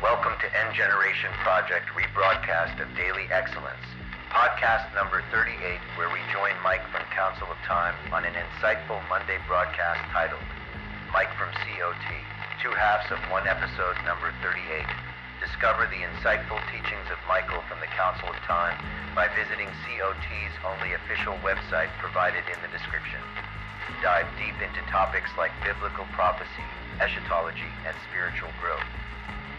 Welcome to End Generation Project rebroadcast of Daily Excellence, podcast number 38, where we join Mike from Council of Time on an insightful Monday broadcast titled Mike from COT, two halves of one episode number 38. Discover the insightful teachings of Michael from the Council of Time by visiting COT's only official website provided in the description. Dive deep into topics like biblical prophecy, eschatology, and spiritual growth.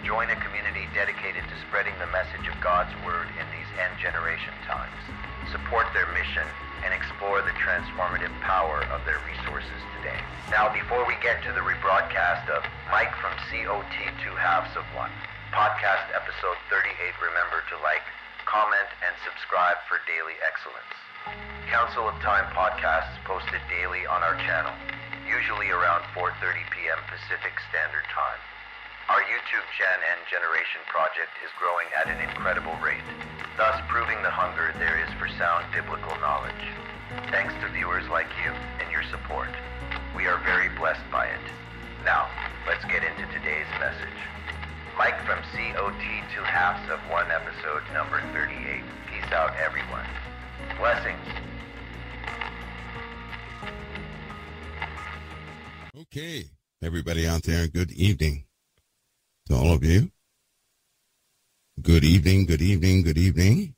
Join a community dedicated to spreading the message of God's Word in these end generation times. Support their mission and explore the transformative power of their resources today. Now, before we get to the rebroadcast of Mike from COT Two Halves of One, podcast episode 38, remember to like, comment, and subscribe for daily excellence. Council of Time podcasts posted daily on our channel, usually around 4.30 p.m. Pacific Standard Time. Our YouTube Gen End Generation project is growing at an incredible rate, thus proving the hunger there is for sound biblical knowledge. Thanks to viewers like you and your support. We are very blessed by it. Now, let's get into today's message. Mike from COT Two Halves of One episode number 38. Peace out, everyone. Blessings. Okay, everybody out there, good evening to all of you. Good evening, good evening, good evening.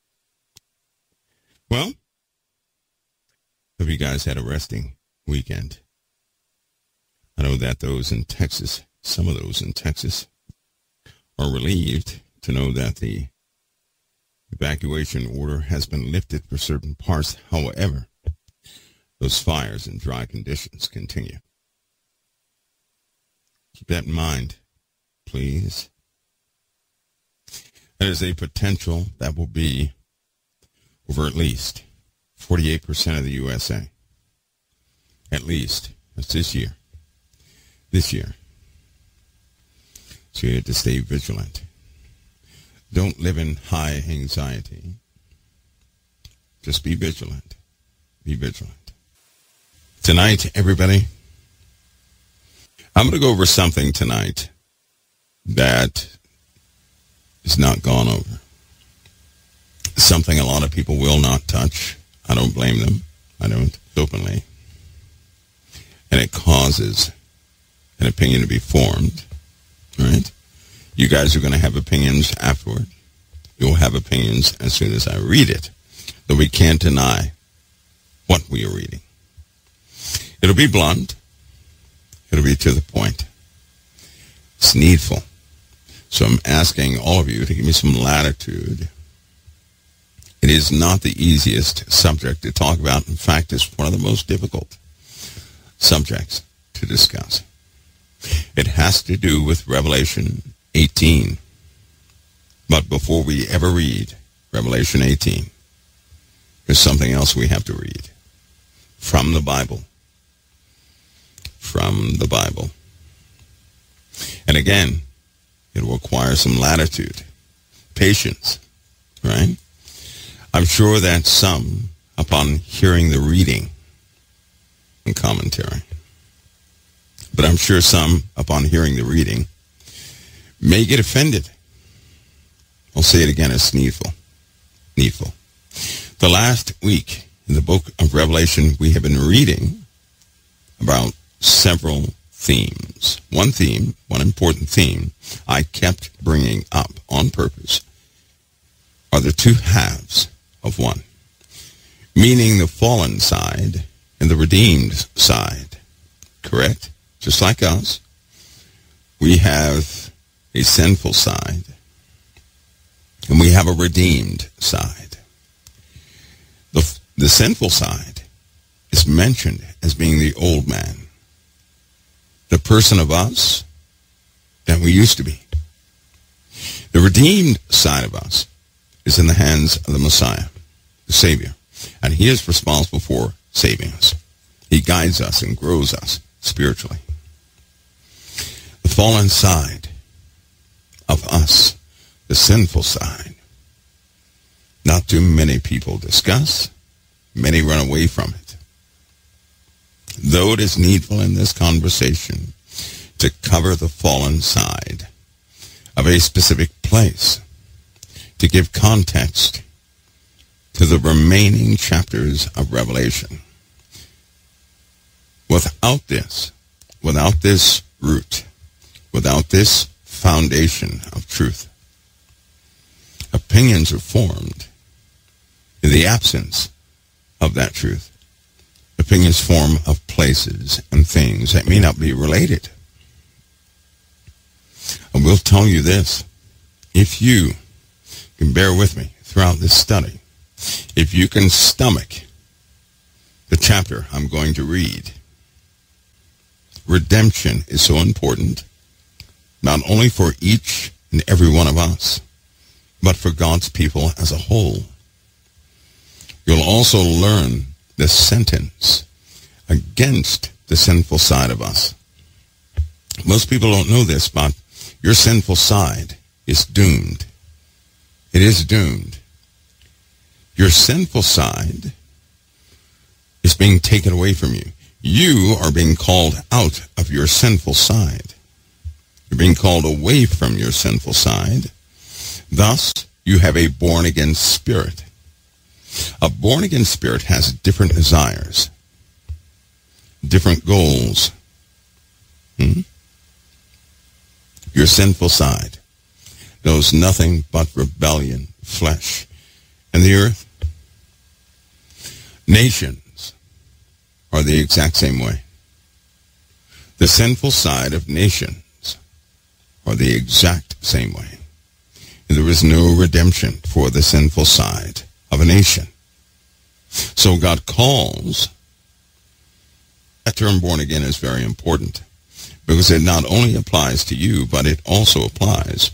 Well, hope you guys had a resting weekend. I know that those in Texas, some of those in Texas, are relieved to know that the evacuation order has been lifted for certain parts. However, those fires and dry conditions continue. Keep that in mind, please. There's a potential that will be over at least 48% of the USA. At least. That's this year. This year. So you have to stay vigilant. Don't live in high anxiety. Just be vigilant. Be vigilant. Tonight, everybody, I'm going to go over something tonight that is not gone over. Something a lot of people will not touch. I don't blame them. I don't openly. And it causes an opinion to be formed, right? You guys are going to have opinions afterward. You'll have opinions as soon as I read it. But we can't deny what we are reading. It'll be blunt. It'll be to the point. It's needful. So I'm asking all of you to give me some latitude. It is not the easiest subject to talk about. In fact, it's one of the most difficult subjects to discuss. It has to do with Revelation 18. But before we ever read Revelation 18, there's something else we have to read from the Bible from the Bible. And again, it will require some latitude, patience, right? I'm sure that some, upon hearing the reading and commentary, but I'm sure some, upon hearing the reading, may get offended. I'll say it again, it's needful. Needful. The last week in the book of Revelation, we have been reading about several themes. One theme, one important theme, I kept bringing up on purpose are the two halves of one, meaning the fallen side and the redeemed side. Correct? Just like us, we have a sinful side and we have a redeemed side. The, the sinful side is mentioned as being the old man the person of us that we used to be. The redeemed side of us is in the hands of the Messiah, the Savior, and he is responsible for saving us. He guides us and grows us spiritually. The fallen side of us, the sinful side, not too many people discuss. Many run away from it though it is needful in this conversation to cover the fallen side of a specific place to give context to the remaining chapters of Revelation. Without this, without this root, without this foundation of truth, opinions are formed in the absence of that truth. Opinions form of places and things that may not be related. I will tell you this. If you can bear with me throughout this study, if you can stomach the chapter I'm going to read, redemption is so important, not only for each and every one of us, but for God's people as a whole. You'll also learn the sentence against the sinful side of us. Most people don't know this, but your sinful side is doomed. It is doomed. Your sinful side is being taken away from you. You are being called out of your sinful side. You're being called away from your sinful side. Thus, you have a born-again spirit. A born-again spirit has different desires, different goals. Hmm? Your sinful side knows nothing but rebellion, flesh, and the earth. Nations are the exact same way. The sinful side of nations are the exact same way. And there is no redemption for the sinful side of a nation. So God calls. That term born again is very important because it not only applies to you, but it also applies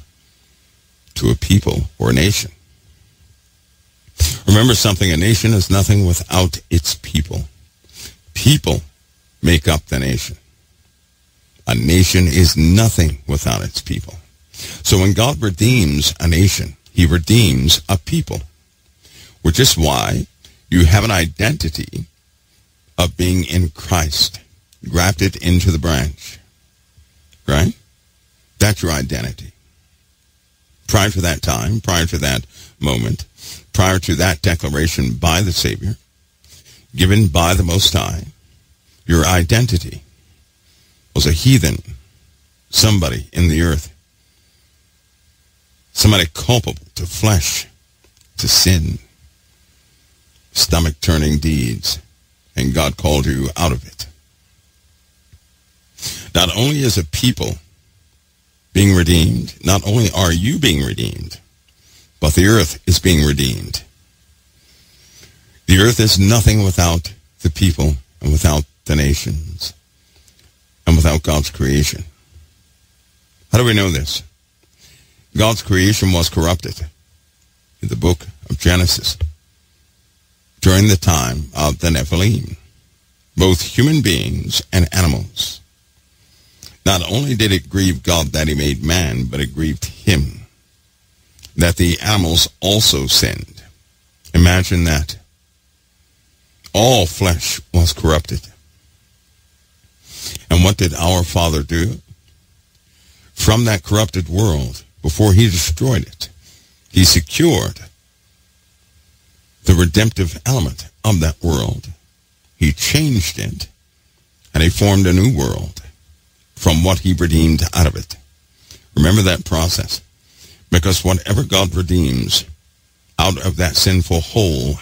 to a people or a nation. Remember something, a nation is nothing without its people. People make up the nation. A nation is nothing without its people. So when God redeems a nation, he redeems a people which is why you have an identity of being in Christ, grafted into the branch. Right? That's your identity. Prior to that time, prior to that moment, prior to that declaration by the Savior, given by the Most High, your identity was a heathen, somebody in the earth, somebody culpable to flesh, to sin, stomach-turning deeds, and God called you out of it. Not only is a people being redeemed, not only are you being redeemed, but the earth is being redeemed. The earth is nothing without the people and without the nations and without God's creation. How do we know this? God's creation was corrupted in the book of Genesis during the time of the Nephilim, both human beings and animals. Not only did it grieve God that he made man, but it grieved him that the animals also sinned. Imagine that. All flesh was corrupted. And what did our Father do? From that corrupted world, before he destroyed it, he secured the redemptive element of that world. He changed it, and he formed a new world from what he redeemed out of it. Remember that process. Because whatever God redeems out of that sinful hole,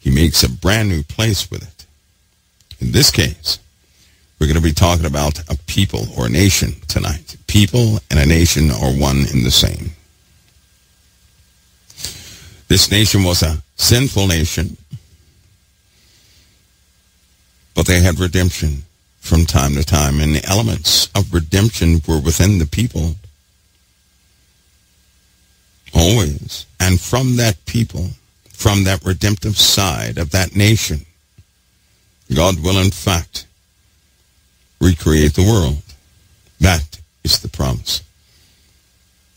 he makes a brand new place with it. In this case, we're going to be talking about a people or a nation tonight. People and a nation are one in the same. This nation was a sinful nation, but they had redemption from time to time, and the elements of redemption were within the people always. And from that people, from that redemptive side of that nation, God will in fact recreate the world. That is the promise.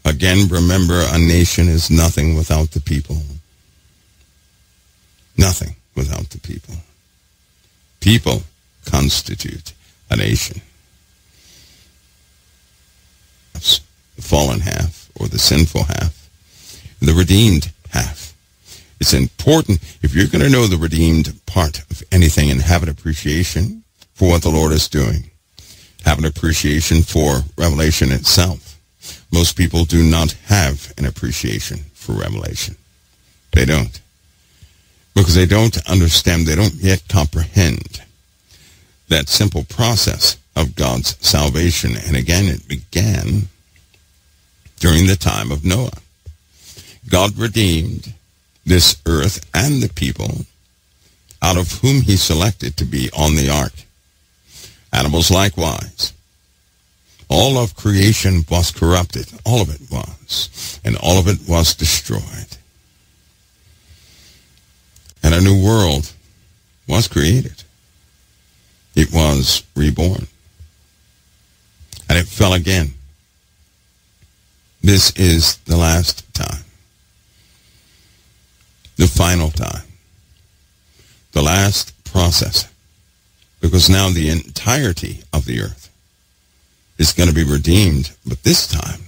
Again, remember, a nation is nothing without the people. Nothing without the people. People constitute a nation. the fallen half or the sinful half, the redeemed half. It's important if you're going to know the redeemed part of anything and have an appreciation for what the Lord is doing, have an appreciation for Revelation itself. Most people do not have an appreciation for Revelation. They don't. Because they don't understand, they don't yet comprehend that simple process of God's salvation. And again, it began during the time of Noah. God redeemed this earth and the people out of whom he selected to be on the ark. Animals likewise. All of creation was corrupted. All of it was. And all of it was destroyed. And a new world was created. It was reborn. And it fell again. This is the last time. The final time. The last process. Because now the entirety of the earth is going to be redeemed, but this time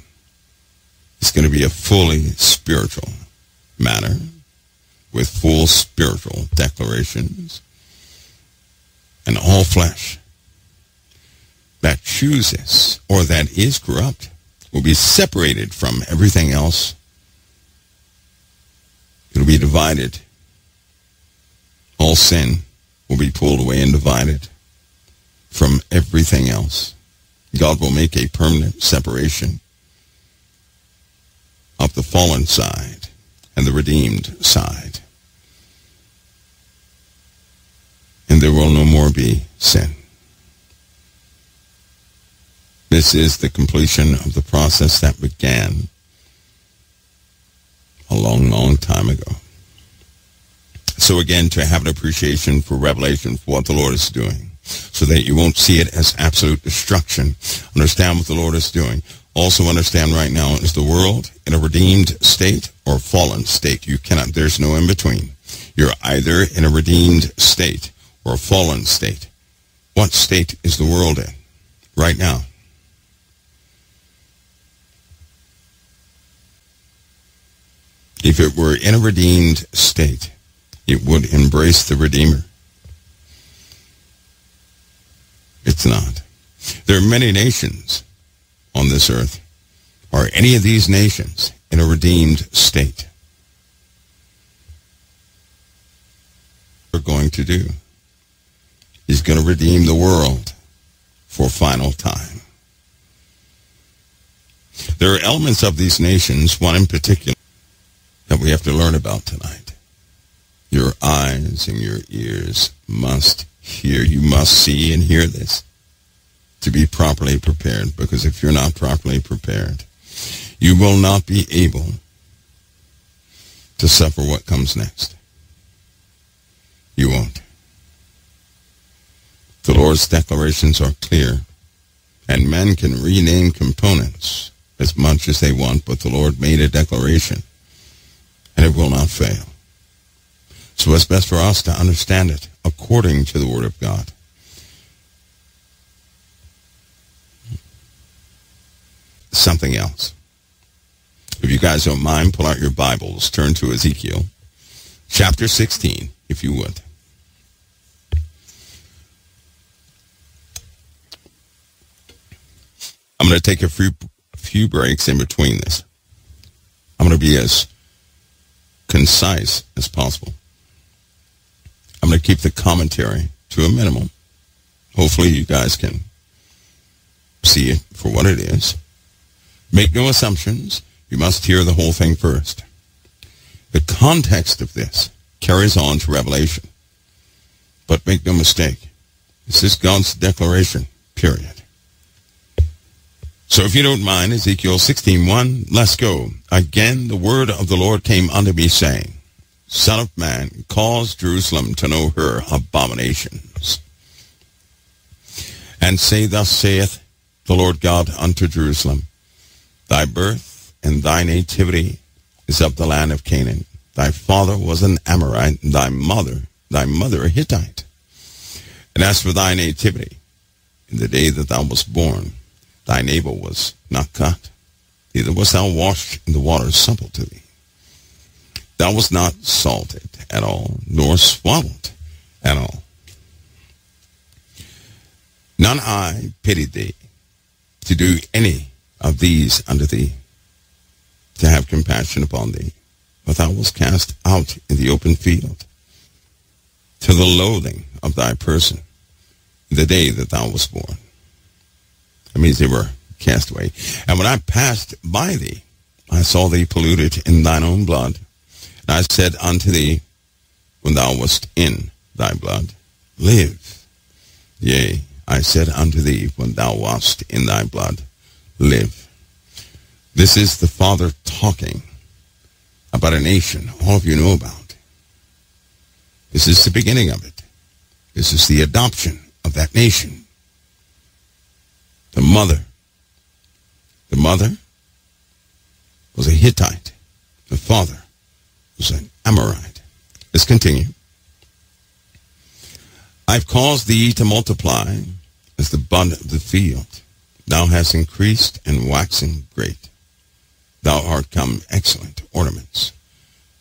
it's going to be a fully spiritual manner with full spiritual declarations and all flesh that chooses or that is corrupt will be separated from everything else. It'll be divided. All sin will be pulled away and divided from everything else. God will make a permanent separation of the fallen side and the redeemed side. And there will no more be sin. This is the completion of the process that began a long, long time ago. So again, to have an appreciation for revelation for what the Lord is doing so that you won't see it as absolute destruction. Understand what the Lord is doing. Also understand right now, is the world in a redeemed state or fallen state? You cannot, there's no in between. You're either in a redeemed state or a fallen state. What state is the world in right now? If it were in a redeemed state, it would embrace the Redeemer. It's not. There are many nations on this earth. Are any of these nations in a redeemed state? We're going to do. He's going to redeem the world for final time. There are elements of these nations, one in particular, that we have to learn about tonight. Your eyes and your ears must hear. You must see and hear this to be properly prepared because if you're not properly prepared, you will not be able to suffer what comes next. You won't. The Lord's declarations are clear, and men can rename components as much as they want, but the Lord made a declaration, and it will not fail. So it's best for us to understand it according to the Word of God. Something else. If you guys don't mind, pull out your Bibles, turn to Ezekiel chapter 16, if you would. I'm going to take a few, few breaks in between this. I'm going to be as concise as possible. I'm going to keep the commentary to a minimum. Hopefully you guys can see it for what it is. Make no assumptions. You must hear the whole thing first. The context of this carries on to Revelation. But make no mistake. This is God's declaration, period. So if you don't mind, Ezekiel 16.1, let's go. Again, the word of the Lord came unto me, saying, Son of man, cause Jerusalem to know her abominations. And say, Thus saith the Lord God unto Jerusalem, Thy birth and thy nativity is of the land of Canaan. Thy father was an Amorite, and thy mother, thy mother a Hittite. And as for thy nativity, in the day that thou wast born, thy navel was not cut, neither wast thou washed in the waters supple to thee. Thou wast not salted at all, nor swallowed at all. None eye pitied thee to do any of these unto thee, to have compassion upon thee. But thou wast cast out in the open field, to the loathing of thy person, the day that thou wast born. That means they were cast away. And when I passed by thee, I saw thee polluted in thine own blood. I said unto thee, when thou wast in thy blood, live. Yea, I said unto thee, when thou wast in thy blood, live. This is the Father talking about a nation all of you know about. This is the beginning of it. This is the adoption of that nation. The mother. The mother was a Hittite. The father was an Amorite. Let's continue. I've caused thee to multiply as the bud of the field. Thou hast increased and waxen great. Thou art come excellent ornaments.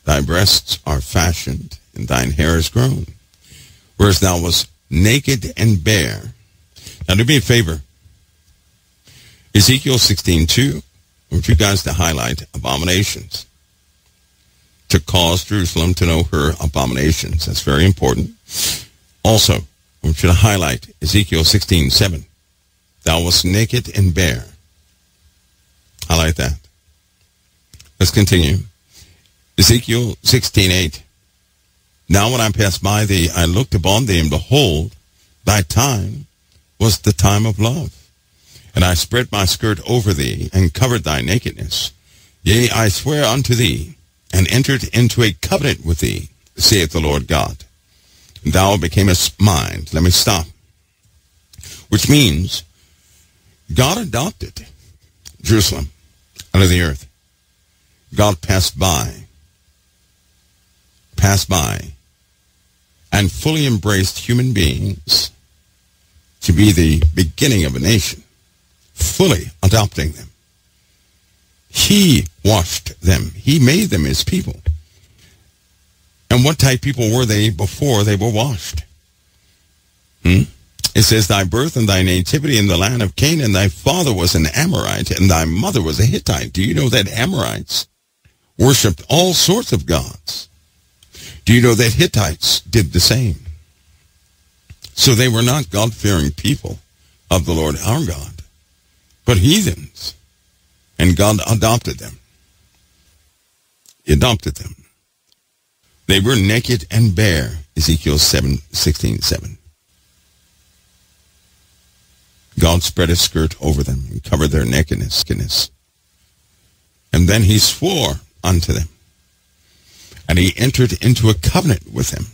Thy breasts are fashioned, and thine hair is grown. Whereas thou wast naked and bare. Now do me a favor. Ezekiel 16.2, I want you guys to highlight abominations. To cause Jerusalem to know her abominations. That's very important. Also, I want you to highlight Ezekiel 16.7. Thou wast naked and bare. Highlight that. Let's continue. Ezekiel 16.8. Now when I passed by thee, I looked upon thee, and behold, thy time was the time of love. And I spread my skirt over thee, and covered thy nakedness. Yea, I swear unto thee, and entered into a covenant with thee, saith the Lord God. And thou becamest mine. Let me stop. Which means, God adopted Jerusalem out of the earth. God passed by, passed by, and fully embraced human beings to be the beginning of a nation, fully adopting them. He washed them. He made them his people. And what type people were they before they were washed? Hmm? It says, Thy birth and thy nativity in the land of Canaan, thy father was an Amorite, and thy mother was a Hittite. Do you know that Amorites worshipped all sorts of gods? Do you know that Hittites did the same? So they were not God-fearing people of the Lord our God, but heathens. And God adopted them. He adopted them. They were naked and bare, Ezekiel 7, 16, 7. God spread his skirt over them and covered their nakedness. And then he swore unto them. And he entered into a covenant with them.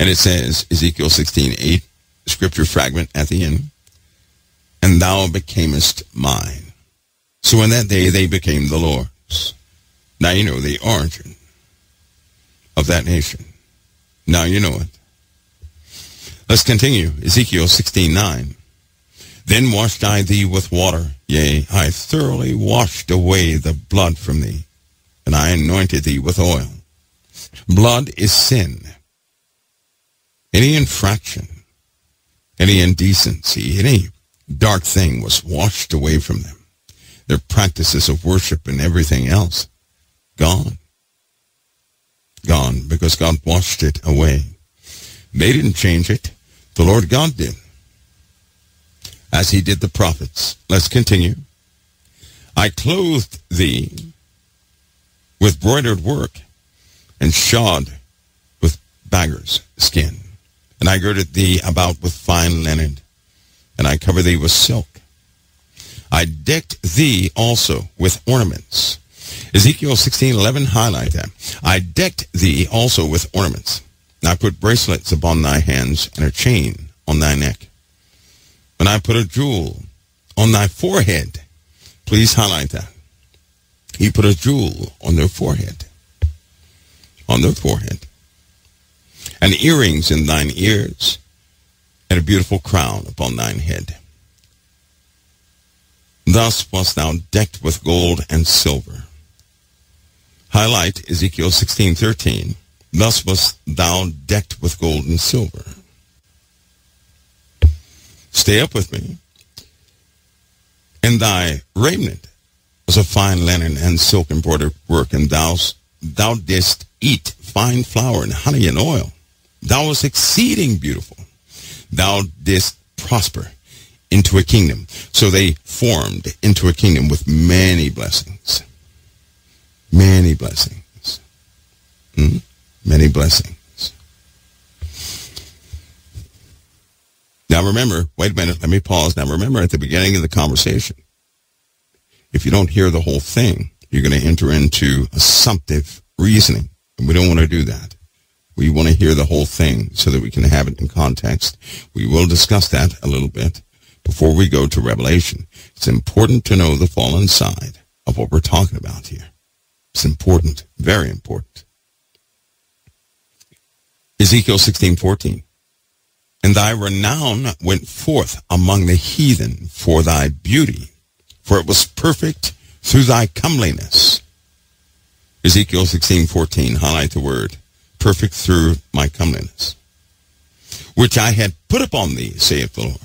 And it says, Ezekiel 16, 8, scripture fragment at the end, and thou becamest mine. So in that day they became the Lord's. Now you know the origin of that nation. Now you know it. Let's continue. Ezekiel 16:9. Then washed I thee with water, yea, I thoroughly washed away the blood from thee, and I anointed thee with oil. Blood is sin. Any infraction, any indecency, any dark thing was washed away from them. Their practices of worship and everything else, gone. Gone, because God washed it away. They didn't change it. The Lord God did. As he did the prophets. Let's continue. I clothed thee with broidered work and shod with beggar's skin. And I girded thee about with fine linen, and I covered thee with silk. I decked thee also with ornaments. Ezekiel 16:11 highlight that. I decked thee also with ornaments. And I put bracelets upon thy hands and a chain on thy neck. And I put a jewel on thy forehead. Please highlight that. He put a jewel on their forehead. On their forehead. And earrings in thine ears, and a beautiful crown upon thine head. Thus wast thou decked with gold and silver. Highlight Ezekiel 16:13. Thus wast thou decked with gold and silver. Stay up with me. And thy raiment was of fine linen and silk embroidered work, and thou, thou didst eat fine flour and honey and oil. Thou wast exceeding beautiful. Thou didst prosper into a kingdom. So they formed into a kingdom with many blessings. Many blessings. Hmm? Many blessings. Now remember, wait a minute, let me pause. Now remember at the beginning of the conversation, if you don't hear the whole thing, you're going to enter into assumptive reasoning. And we don't want to do that. We want to hear the whole thing so that we can have it in context. We will discuss that a little bit before we go to Revelation. It's important to know the fallen side of what we're talking about here. It's important, very important. Ezekiel 16:14. And thy renown went forth among the heathen for thy beauty, for it was perfect through thy comeliness. Ezekiel 16:14 highlight the word perfect through my comeliness, which I had put upon thee, saith the Lord.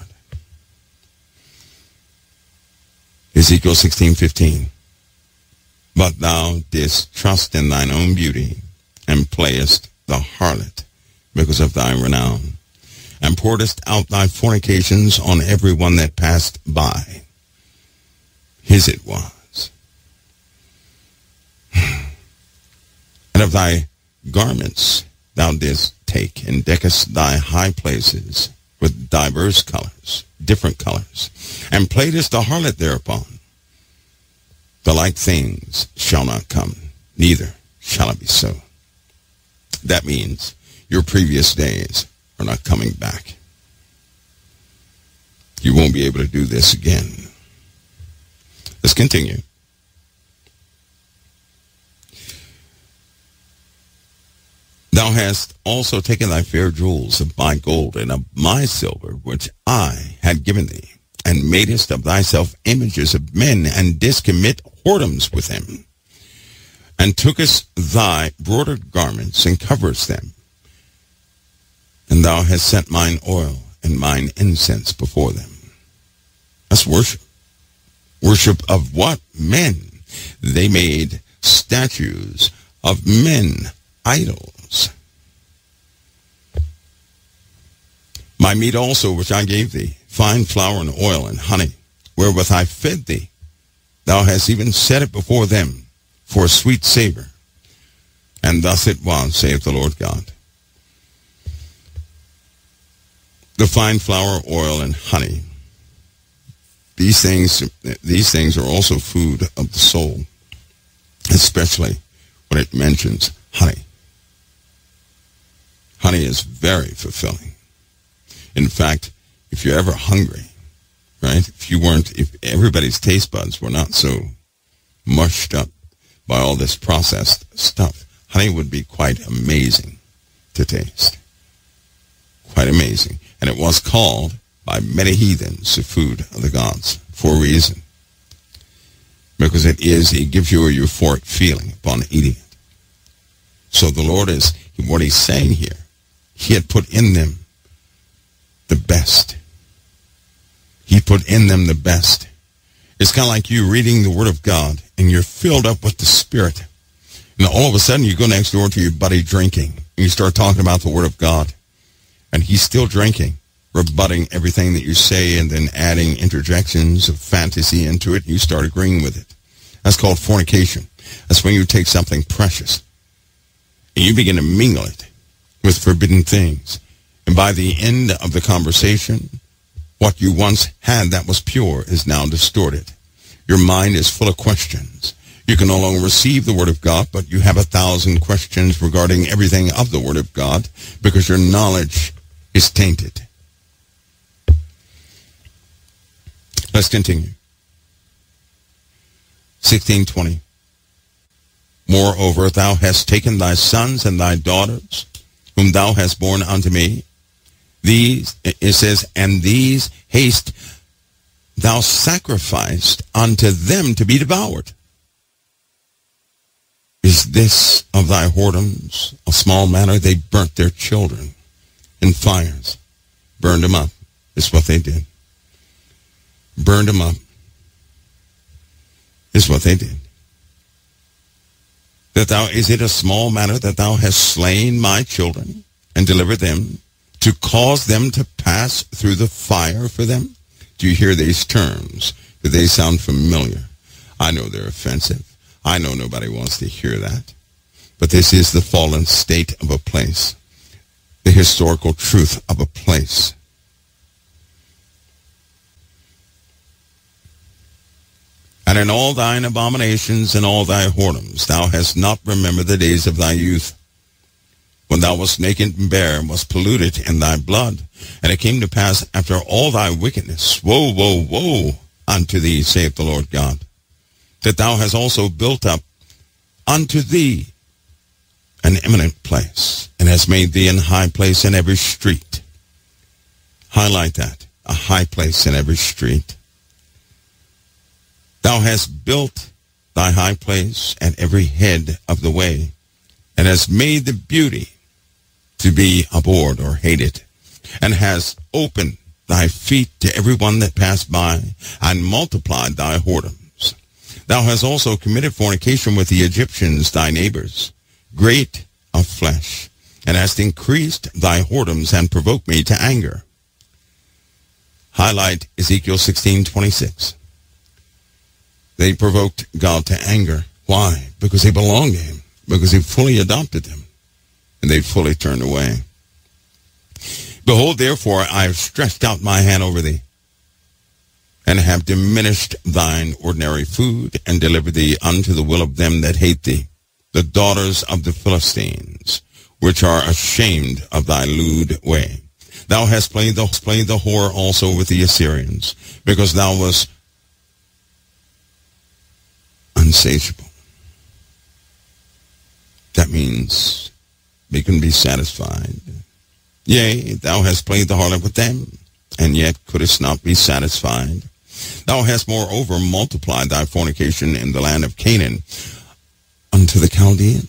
Ezekiel 16:15 But thou didst trust in thine own beauty and playest the harlot because of thy renown and pouredst out thy fornications on every one that passed by. His it was. And of thy garments thou didst take, and deckest thy high places with diverse colors, different colors, and playedest a harlot thereupon. The like things shall not come, neither shall it be so. That means your previous days are not coming back. You won't be able to do this again. Let's continue. Thou hast also taken thy fair jewels of my gold and of my silver, which I had given thee, and madest of thyself images of men, and didst commit whoredoms with them, and tookest thy broidered garments, and coverest them, and thou hast sent mine oil and mine incense before them. That's worship. Worship of what? Men. They made statues of men, idols. My meat also which I gave thee, fine flour and oil and honey, wherewith I fed thee, thou hast even set it before them for a sweet savor. And thus it was, saith the Lord God. the fine flour, oil, and honey. These things, these things are also food of the soul, especially when it mentions honey. Honey is very fulfilling. In fact, if you're ever hungry, right? If you weren't, if everybody's taste buds were not so mushed up by all this processed stuff, honey would be quite amazing to taste. Quite amazing. And it was called by many heathens the food of the gods for a reason. Because it is, it gives you a euphoric feeling upon eating it. So the Lord is, what he's saying here, he had put in them the best. He put in them the best. It's kind of like you reading the Word of God and you're filled up with the Spirit. And all of a sudden you go next door to your buddy drinking and you start talking about the Word of God and he's still drinking, rebutting everything that you say and then adding interjections of fantasy into it, and you start agreeing with it. That's called fornication. That's when you take something precious and you begin to mingle it with forbidden things. And by the end of the conversation, what you once had that was pure is now distorted. Your mind is full of questions. You can no longer receive the Word of God, but you have a thousand questions regarding everything of the Word of God because your knowledge is tainted. Let's continue. 1620. Moreover, thou hast taken thy sons and thy daughters, whom thou hast borne unto me. These, it says, and these haste thou sacrificed unto them to be devoured. Is this of thy whoredoms a small matter? They burnt their children in fires, burned them up. Is what they did. Burned them up. Is what they did. That thou, is it a small matter that thou hast slain my children and delivered them to cause them to pass through the fire for them? Do you hear these terms? Do they sound familiar? I know they're offensive. I know nobody wants to hear that. But this is the fallen state of a place, the historical truth of a place. And in all thine abominations and all thy whoredoms, thou hast not remembered the days of thy youth, when thou wast naked and bare, and wast polluted in thy blood. And it came to pass after all thy wickedness, woe, woe, woe unto thee, saith the Lord God, that thou hast also built up unto thee an eminent place, and hast made thee an high place in every street. Highlight that, a high place in every street. Thou hast built thy high place at every head of the way, and hast made the beauty to be abhorred or hated, and has opened thy feet to every one that passed by, and multiplied thy whoredoms. Thou hast also committed fornication with the Egyptians, thy neighbors, great of flesh, and hast increased thy whoredoms and provoked me to anger. Highlight Ezekiel 16:26. They provoked God to anger. Why? Because they belonged to him. Because he fully adopted them. And they fully turned away. Behold, therefore, I have stretched out my hand over thee, and have diminished thine ordinary food, and delivered thee unto the will of them that hate thee, the daughters of the Philistines, which are ashamed of thy lewd way. Thou hast played the, played the whore also with the Assyrians, because thou wast unsatiable. That means they can be satisfied. Yea, thou hast played the harlot with them, and yet couldst not be satisfied. Thou hast moreover multiplied thy fornication in the land of Canaan unto the Chaldean.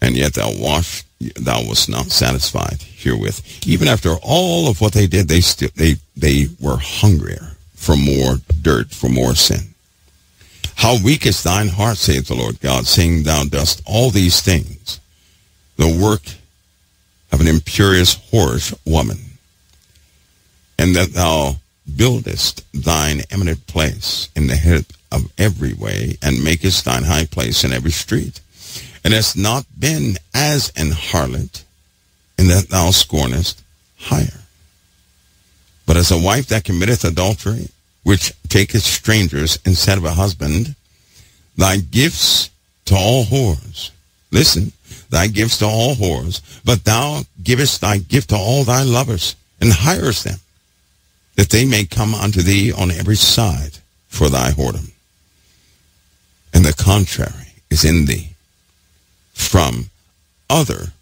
And yet thou washed, thou wast not satisfied herewith. Even after all of what they did, they still they they were hungrier for more dirt, for more sin. How weak is thine heart, saith the Lord God, seeing thou dost all these things, the work of an imperious whorish woman, and that thou buildest thine eminent place in the head of every way, and makest thine high place in every street, and hast not been as an harlot, in that thou scornest hire. But as a wife that committeth adultery, which taketh strangers instead of a husband, thy gifts to all whores. Listen, thy gifts to all whores, but thou givest thy gift to all thy lovers, and hirest them, that they may come unto thee on every side for thy whoredom. And the contrary is in thee from other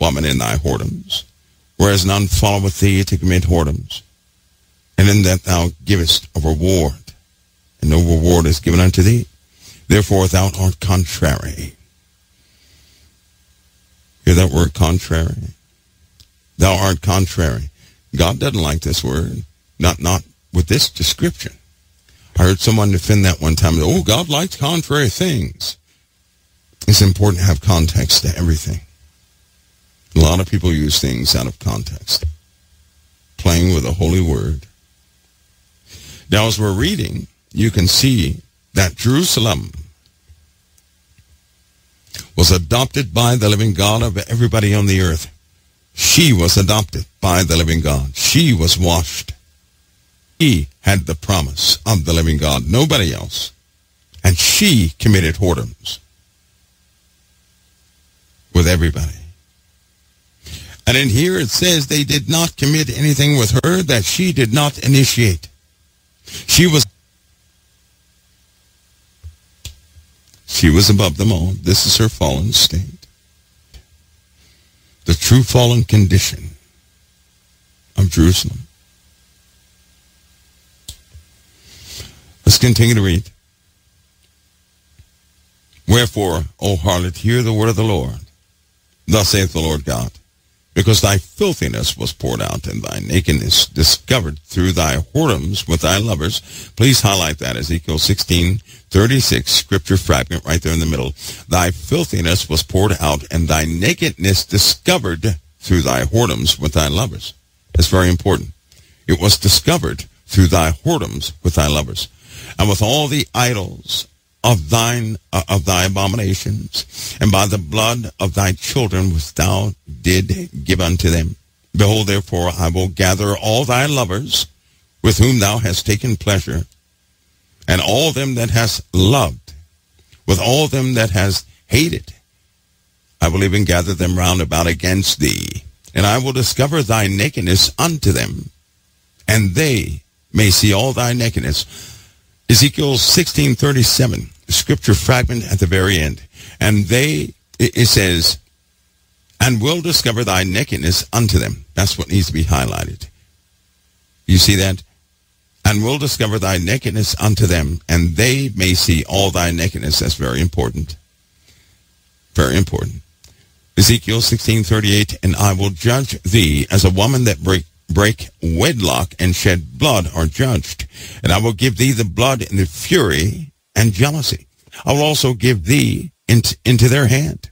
women in thy whoredoms, whereas none followeth thee to commit whoredoms and in that thou givest a reward, and no reward is given unto thee. Therefore thou art contrary. Hear that word contrary? Thou art contrary. God doesn't like this word. Not not with this description. I heard someone defend that one time. Oh, God likes contrary things. It's important to have context to everything. A lot of people use things out of context. Playing with the holy word now, as we're reading, you can see that Jerusalem was adopted by the living God of everybody on the earth. She was adopted by the living God. She was washed. He had the promise of the living God, nobody else. And she committed whoredoms with everybody. And in here it says they did not commit anything with her that she did not initiate. She was She was above them all. This is her fallen state. The true fallen condition of Jerusalem. Let's continue to read. Wherefore, O harlot, hear the word of the Lord. Thus saith the Lord God because thy filthiness was poured out and thy nakedness discovered through thy whoredoms with thy lovers. Please highlight that, Ezekiel 16, 36, scripture fragment right there in the middle. Thy filthiness was poured out and thy nakedness discovered through thy whoredoms with thy lovers. That's very important. It was discovered through thy whoredoms with thy lovers, and with all the idols of thine uh, of thy abominations, and by the blood of thy children which thou did give unto them. Behold, therefore, I will gather all thy lovers with whom thou hast taken pleasure, and all them that hast loved, with all them that hast hated. I will even gather them round about against thee, and I will discover thy nakedness unto them, and they may see all thy nakedness. Ezekiel 16:37, scripture fragment at the very end. And they, it says, and will discover thy nakedness unto them. That's what needs to be highlighted. You see that? And will discover thy nakedness unto them, and they may see all thy nakedness. That's very important. Very important. Ezekiel 16:38, and I will judge thee as a woman that break break wedlock and shed blood are judged. And I will give thee the blood in the fury and jealousy. I will also give thee into, their hand.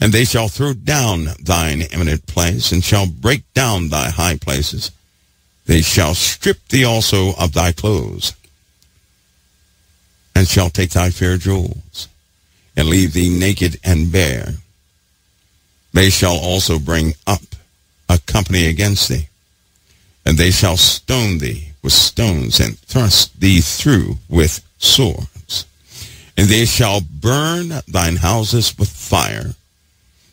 And they shall throw down thine eminent place, and shall break down thy high places. They shall strip thee also of thy clothes, and shall take thy fair jewels, and leave thee naked and bare. They shall also bring up a company against thee, and they shall stone thee with stones, and thrust thee through with swords. And they shall burn thine houses with fire,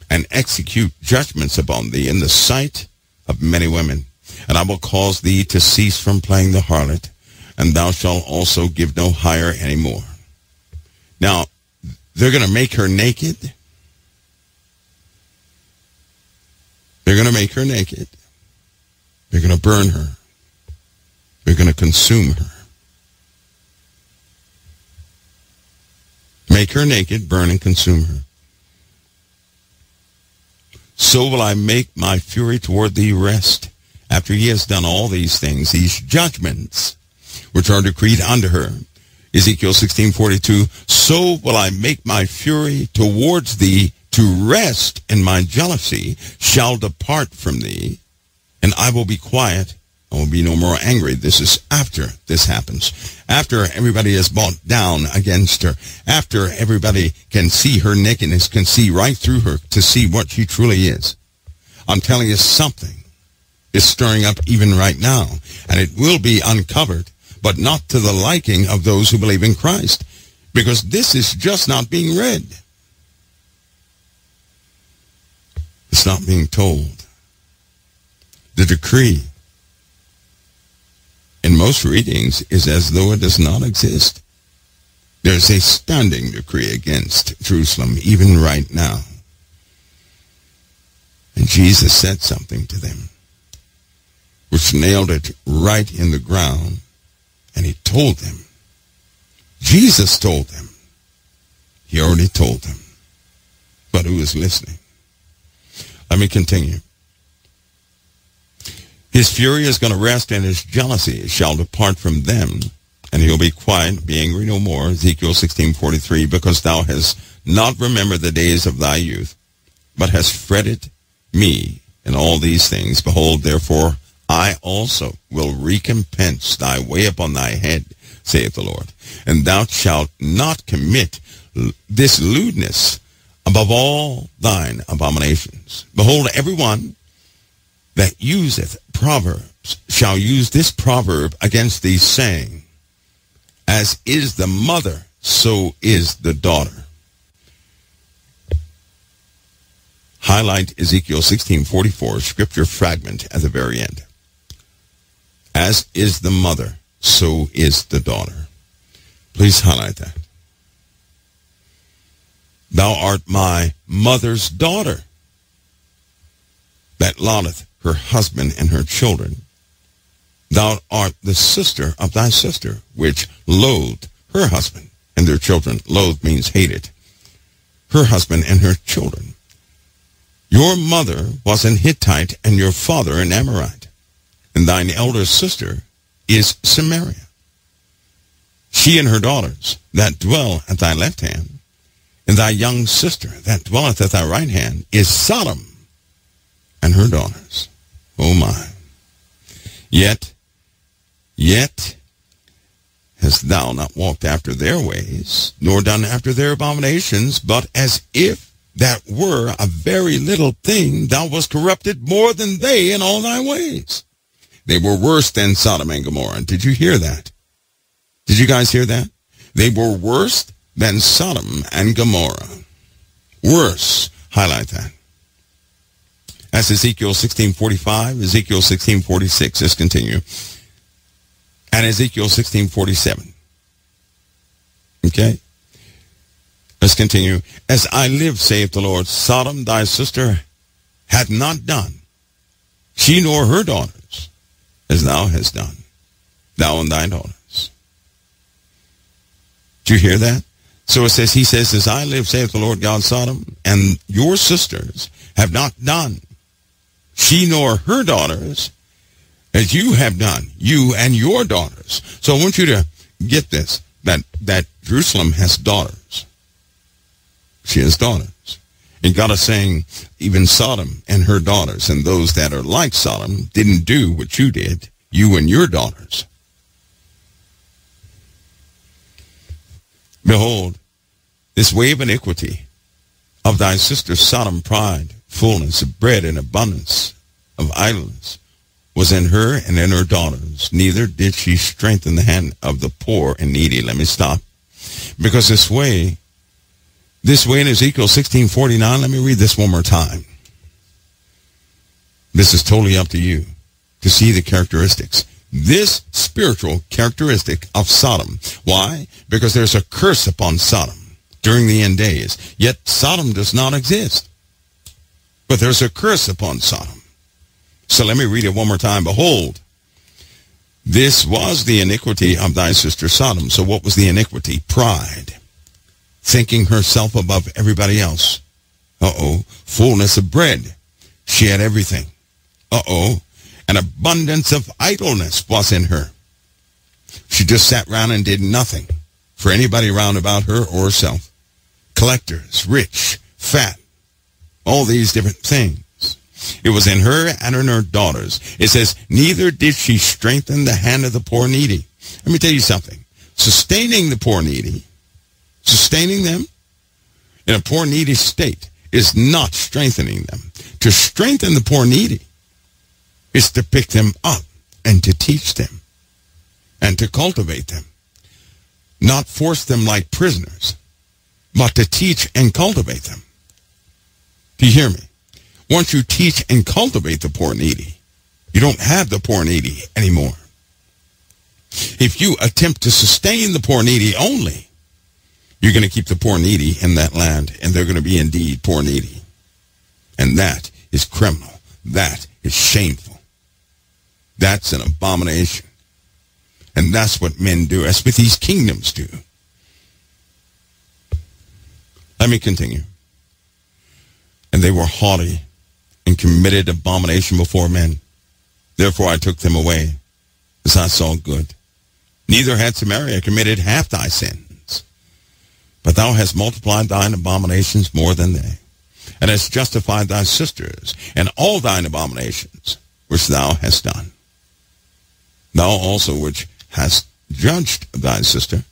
and execute judgments upon thee in the sight of many women. And I will cause thee to cease from playing the harlot, and thou shalt also give no hire any more. Now, they're going to make her naked. They're going to make her naked. They're going to burn her. They're going to consume her. Make her naked, burn and consume her. So will I make my fury toward thee rest after he has done all these things, these judgments which are decreed unto her. Ezekiel 16:42 So will I make my fury towards thee to rest, and my jealousy shall depart from thee, and I will be quiet Will be no more angry. This is after this happens. After everybody is brought down against her. After everybody can see her nakedness, can see right through her to see what she truly is. I'm telling you something is stirring up even right now. And it will be uncovered, but not to the liking of those who believe in Christ. Because this is just not being read. It's not being told. The decree in most readings is as though it does not exist. There's a standing decree against Jerusalem even right now. And Jesus said something to them, which nailed it right in the ground, and he told them. Jesus told them. He already told them. But who is listening? Let me continue. His fury is going to rest and his jealousy shall depart from them. And he'll be quiet, be angry no more. Ezekiel 16:43, because thou hast not remembered the days of thy youth, but hast fretted me in all these things. Behold, therefore, I also will recompense thy way upon thy head, saith the Lord. And thou shalt not commit this lewdness above all thine abominations. Behold, everyone that useth proverbs shall use this proverb against thee, saying, As is the mother, so is the daughter. Highlight Ezekiel 16:44, scripture fragment at the very end. As is the mother, so is the daughter. Please highlight that. Thou art my mother's daughter that lotteth her husband and her children. thou art the sister of thy sister, which loathed her husband and their children. Loathed means hated. Her husband and her children. Your mother was an Hittite and your father an Amorite. And thine elder sister is Samaria. She and her daughters that dwell at thy left hand, and thy young sister that dwelleth at thy right hand is Sodom and her daughters. Oh my. Yet, yet hast thou not walked after their ways, nor done after their abominations, but as if that were a very little thing, thou wast corrupted more than they in all thy ways. They were worse than Sodom and Gomorrah. Did you hear that? Did you guys hear that? They were worse than Sodom and Gomorrah. Worse. Highlight that. That's Ezekiel 1645, Ezekiel 1646. Let's continue. And Ezekiel 1647. Okay? Let's continue. As I live, saith the Lord, Sodom, thy sister, hath not done, she nor her daughters, as thou hast done, thou and thy daughters. Do you hear that? So it says, he says, as I live, saith the Lord God, Sodom, and your sisters have not done, she nor her daughters, as you have done, you and your daughters. So I want you to get this, that, that Jerusalem has daughters. She has daughters. And God is saying, even Sodom and her daughters and those that are like Sodom didn't do what you did, you and your daughters. Behold, this way of iniquity of thy sister Sodom pride, fullness of bread and abundance of idleness was in her and in her daughters. Neither did she strengthen the hand of the poor and needy. Let me stop. Because this way, this way in Ezekiel 1649, let me read this one more time. This is totally up to you to see the characteristics this spiritual characteristic of Sodom. Why? Because there's a curse upon Sodom during the end days. Yet Sodom does not exist. But there's a curse upon Sodom. So let me read it one more time. Behold, this was the iniquity of thy sister Sodom. So what was the iniquity? Pride. Thinking herself above everybody else. Uh-oh. Fullness of bread. She had everything. Uh-oh. An abundance of idleness was in her. She just sat around and did nothing for anybody around about her or herself. Collectors, rich, fat, all these different things. It was in her and in her daughters. It says, neither did she strengthen the hand of the poor needy. Let me tell you something. Sustaining the poor needy, sustaining them in a poor needy state is not strengthening them. To strengthen the poor needy is to pick them up and to teach them and to cultivate them. Not force them like prisoners, but to teach and cultivate them. Do you hear me? Once you teach and cultivate the poor needy, you don't have the poor needy anymore. If you attempt to sustain the poor needy only, you're going to keep the poor needy in that land, and they're going to be indeed poor needy. And that is criminal. That is shameful. That's an abomination. And that's what men do. That's what these kingdoms do. Let me continue. And they were haughty and committed abomination before men. Therefore I took them away, as I saw good. Neither had Samaria committed half thy sins. But thou hast multiplied thine abominations more than they, and hast justified thy sisters, and all thine abominations which thou hast done thou also which hast judged thy sister,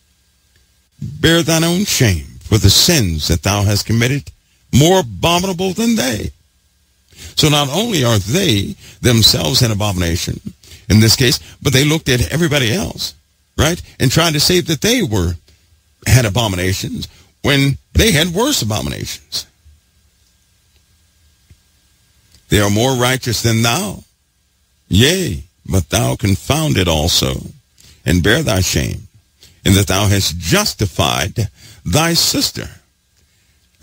bear thine own shame for the sins that thou hast committed, more abominable than they. So not only are they themselves an abomination in this case, but they looked at everybody else, right, and tried to say that they were had abominations when they had worse abominations. They are more righteous than thou. Yea, but thou confound it also, and bear thy shame, in that thou hast justified thy sister.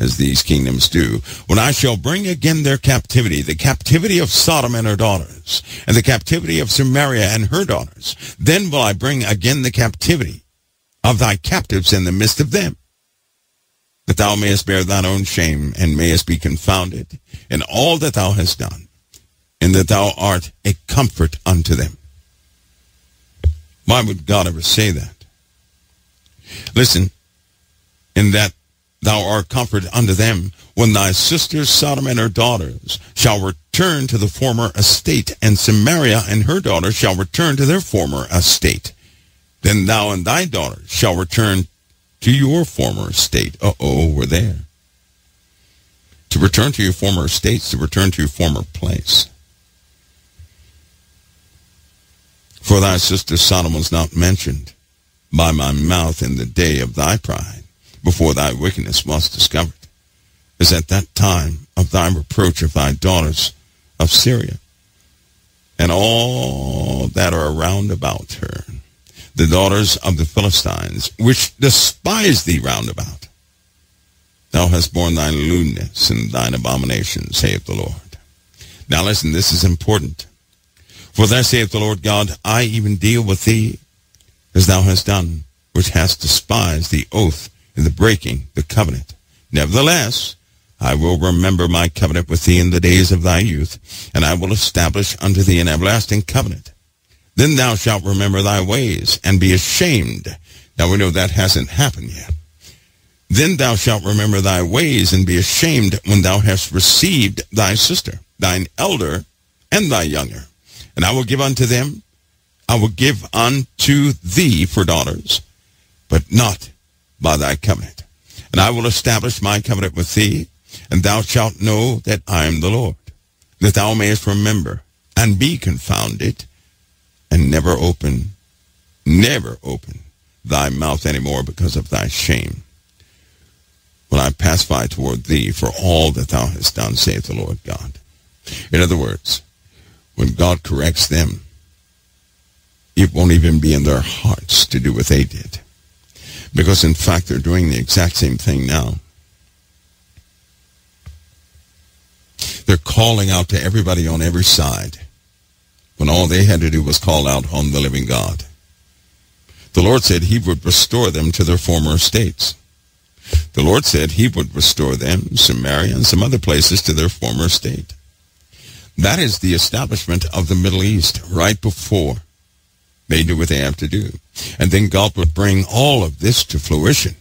As these kingdoms do, when I shall bring again their captivity, the captivity of Sodom and her daughters, and the captivity of Samaria and her daughters, then will I bring again the captivity of thy captives in the midst of them, that thou mayest bear thine own shame, and mayest be confounded in all that thou hast done, and that thou art a comfort unto them. Why would God ever say that? Listen, in that thou art comfort unto them when thy sisters Sodom and her daughters shall return to the former estate, and Samaria and her daughters shall return to their former estate. Then thou and thy daughters shall return to your former estate. Uh-oh, we're there. To return to your former estates, to return to your former place. For thy sister Sodom was not mentioned by my mouth in the day of thy pride, before thy wickedness was discovered, as at that time of thy reproach of thy daughters of Syria, and all that are round about her, the daughters of the Philistines, which despise thee round about. Thou hast borne thy lewdness and thine abomination, saith the Lord. Now listen, this is important. For thus saith the Lord God, I even deal with thee as thou hast done, which hast despised the oath in the breaking the covenant. Nevertheless, I will remember my covenant with thee in the days of thy youth, and I will establish unto thee an everlasting covenant. Then thou shalt remember thy ways, and be ashamed. Now we know that hasn't happened yet. Then thou shalt remember thy ways, and be ashamed when thou hast received thy sister, thine elder, and thy younger. And I will give unto them I will give unto thee for daughters, but not by thy covenant. And I will establish my covenant with thee, and thou shalt know that I am the Lord, that thou mayest remember and be confounded, and never open, never open thy mouth any more because of thy shame. When I pass by toward thee for all that thou hast done, saith the Lord God. In other words, when God corrects them, it won't even be in their hearts to do what they did. Because in fact, they're doing the exact same thing now. They're calling out to everybody on every side when all they had to do was call out on the living God. The Lord said he would restore them to their former estates. The Lord said he would restore them, Samaria and some other places, to their former state. That is the establishment of the Middle East right before they do what they have to do. And then God would bring all of this to fruition.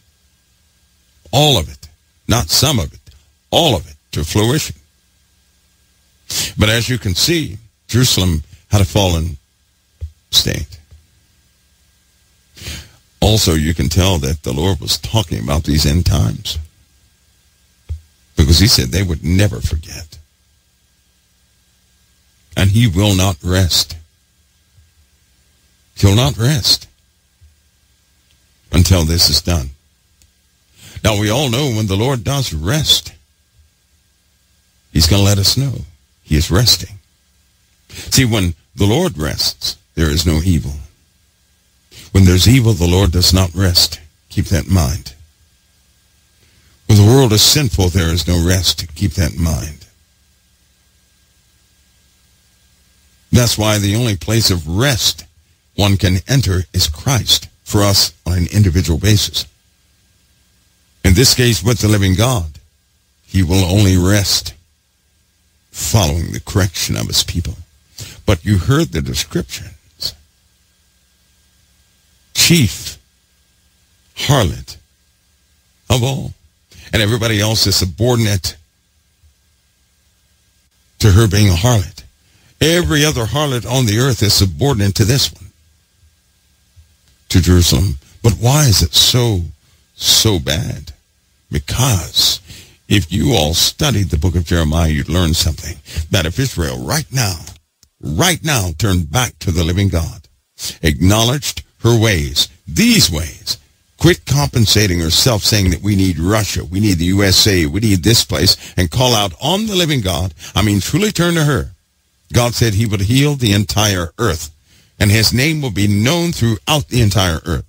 All of it. Not some of it. All of it to fruition. But as you can see, Jerusalem had a fallen state. Also, you can tell that the Lord was talking about these end times. Because he said they would never forget. And he will not rest He'll not rest until this is done. Now, we all know when the Lord does rest, he's going to let us know he is resting. See, when the Lord rests, there is no evil. When there's evil, the Lord does not rest. Keep that in mind. When the world is sinful, there is no rest. Keep that in mind. That's why the only place of rest one can enter is Christ for us on an individual basis. In this case, with the living God, he will only rest following the correction of his people. But you heard the descriptions. Chief harlot of all. And everybody else is subordinate to her being a harlot. Every other harlot on the earth is subordinate to this one to Jerusalem. But why is it so, so bad? Because if you all studied the book of Jeremiah, you'd learn something. That if Israel right now, right now turned back to the living God, acknowledged her ways, these ways, quit compensating herself saying that we need Russia, we need the USA, we need this place, and call out on the living God, I mean truly turn to her. God said he would heal the entire earth and his name will be known throughout the entire earth.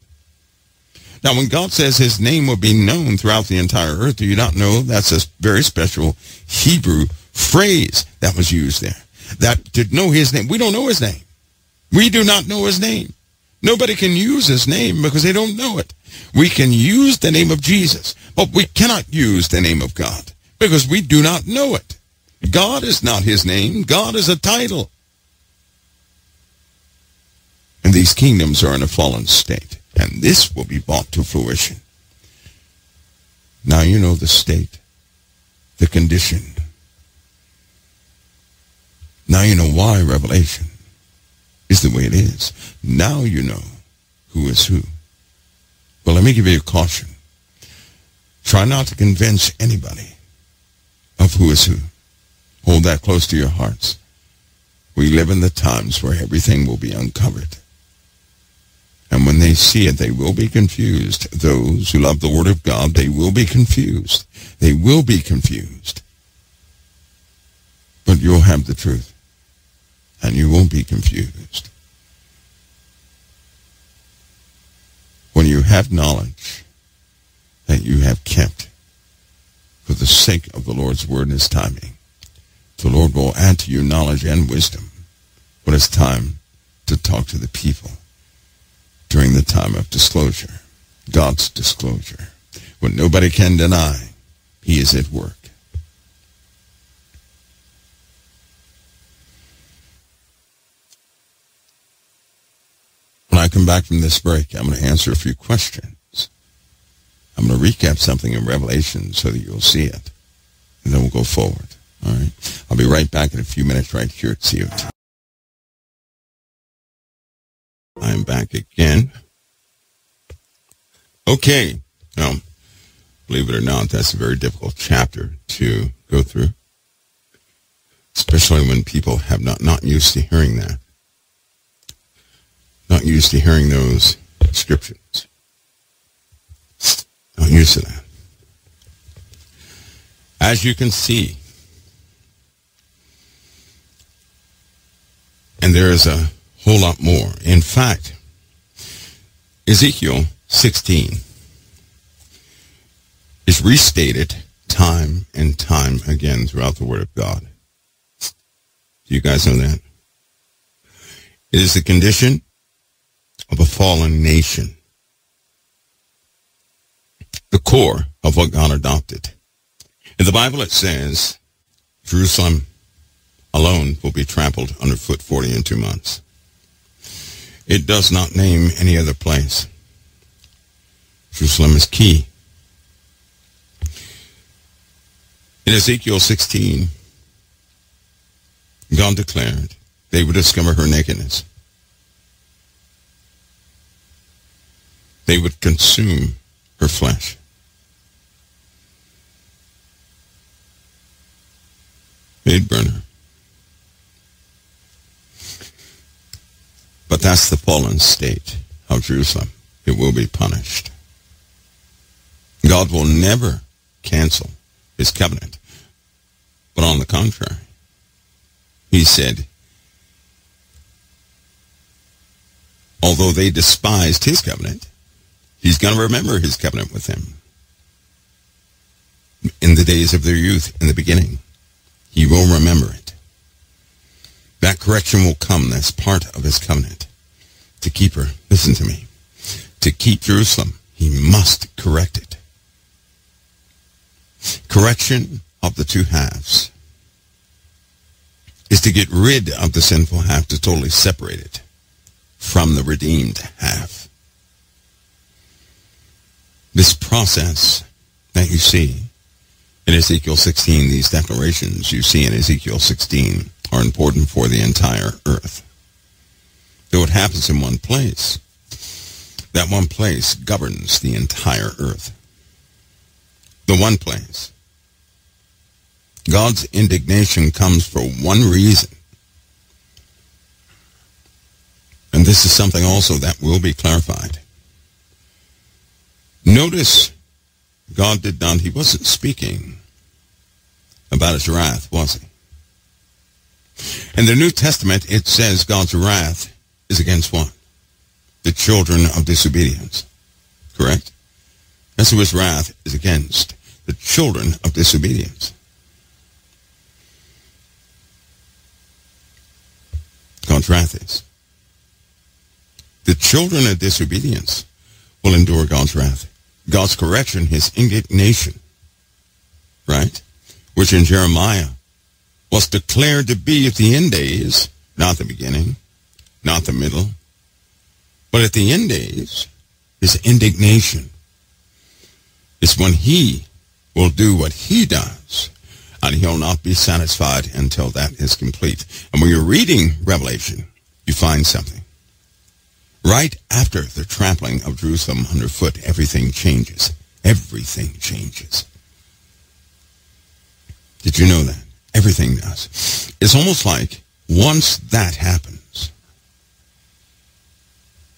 Now, when God says his name will be known throughout the entire earth, do you not know that's a very special Hebrew phrase that was used there? That to know his name. We don't know his name. We do not know his name. Nobody can use his name because they don't know it. We can use the name of Jesus, but we cannot use the name of God because we do not know it. God is not his name. God is a title. And these kingdoms are in a fallen state. And this will be brought to fruition. Now you know the state, the condition. Now you know why Revelation is the way it is. Now you know who is who. Well, let me give you a caution. Try not to convince anybody of who is who. Hold that close to your hearts. We live in the times where everything will be uncovered. And when they see it, they will be confused. Those who love the Word of God, they will be confused. They will be confused. But you'll have the truth. And you won't be confused. When you have knowledge that you have kept for the sake of the Lord's Word and His timing, the Lord will add to you knowledge and wisdom when it's time to talk to the people during the time of disclosure, God's disclosure, when nobody can deny he is at work. When I come back from this break, I'm going to answer a few questions. I'm going to recap something in Revelation so that you'll see it. And then we'll go forward. All right. I'll be right back in a few minutes right here at COT. I'm back again. Okay. Now, believe it or not, that's a very difficult chapter to go through, especially when people have not, not used to hearing that, not used to hearing those descriptions, not used to that. As you can see, and there is a whole lot more. In fact, Ezekiel 16 is restated time and time again throughout the Word of God. Do you guys know that? It is the condition of a fallen nation. The core of what God adopted. In the Bible it says, Jerusalem alone will be trampled underfoot 40 and two months. It does not name any other place. Jerusalem is key. In Ezekiel 16, God declared they would discover her nakedness. They would consume her flesh. They'd burn her. But that's the fallen state of Jerusalem. It will be punished. God will never cancel his covenant. But on the contrary, he said, although they despised his covenant, he's going to remember his covenant with them. In the days of their youth, in the beginning, he will remember it. That correction will come. That's part of his covenant. To keep her, listen to me, to keep Jerusalem, he must correct it. Correction of the two halves is to get rid of the sinful half, to totally separate it from the redeemed half. This process that you see in Ezekiel 16, these declarations you see in Ezekiel 16, are important for the entire earth. Though it happens in one place, that one place governs the entire earth. The one place. God's indignation comes for one reason. And this is something also that will be clarified. Notice God did not, he wasn't speaking about his wrath, was he? In the New Testament, it says God's wrath is against what? The children of disobedience. Correct? That's who his wrath is against. The children of disobedience. God's wrath is. The children of disobedience will endure God's wrath. God's correction, his indignation, right? Which in Jeremiah was declared to be at the end days, not the beginning, not the middle, but at the end days, his indignation is when he will do what he does, and he'll not be satisfied until that is complete. And when you're reading Revelation, you find something. Right after the trampling of Jerusalem underfoot, everything changes. Everything changes. Did you know that? Everything does. It's almost like once that happens,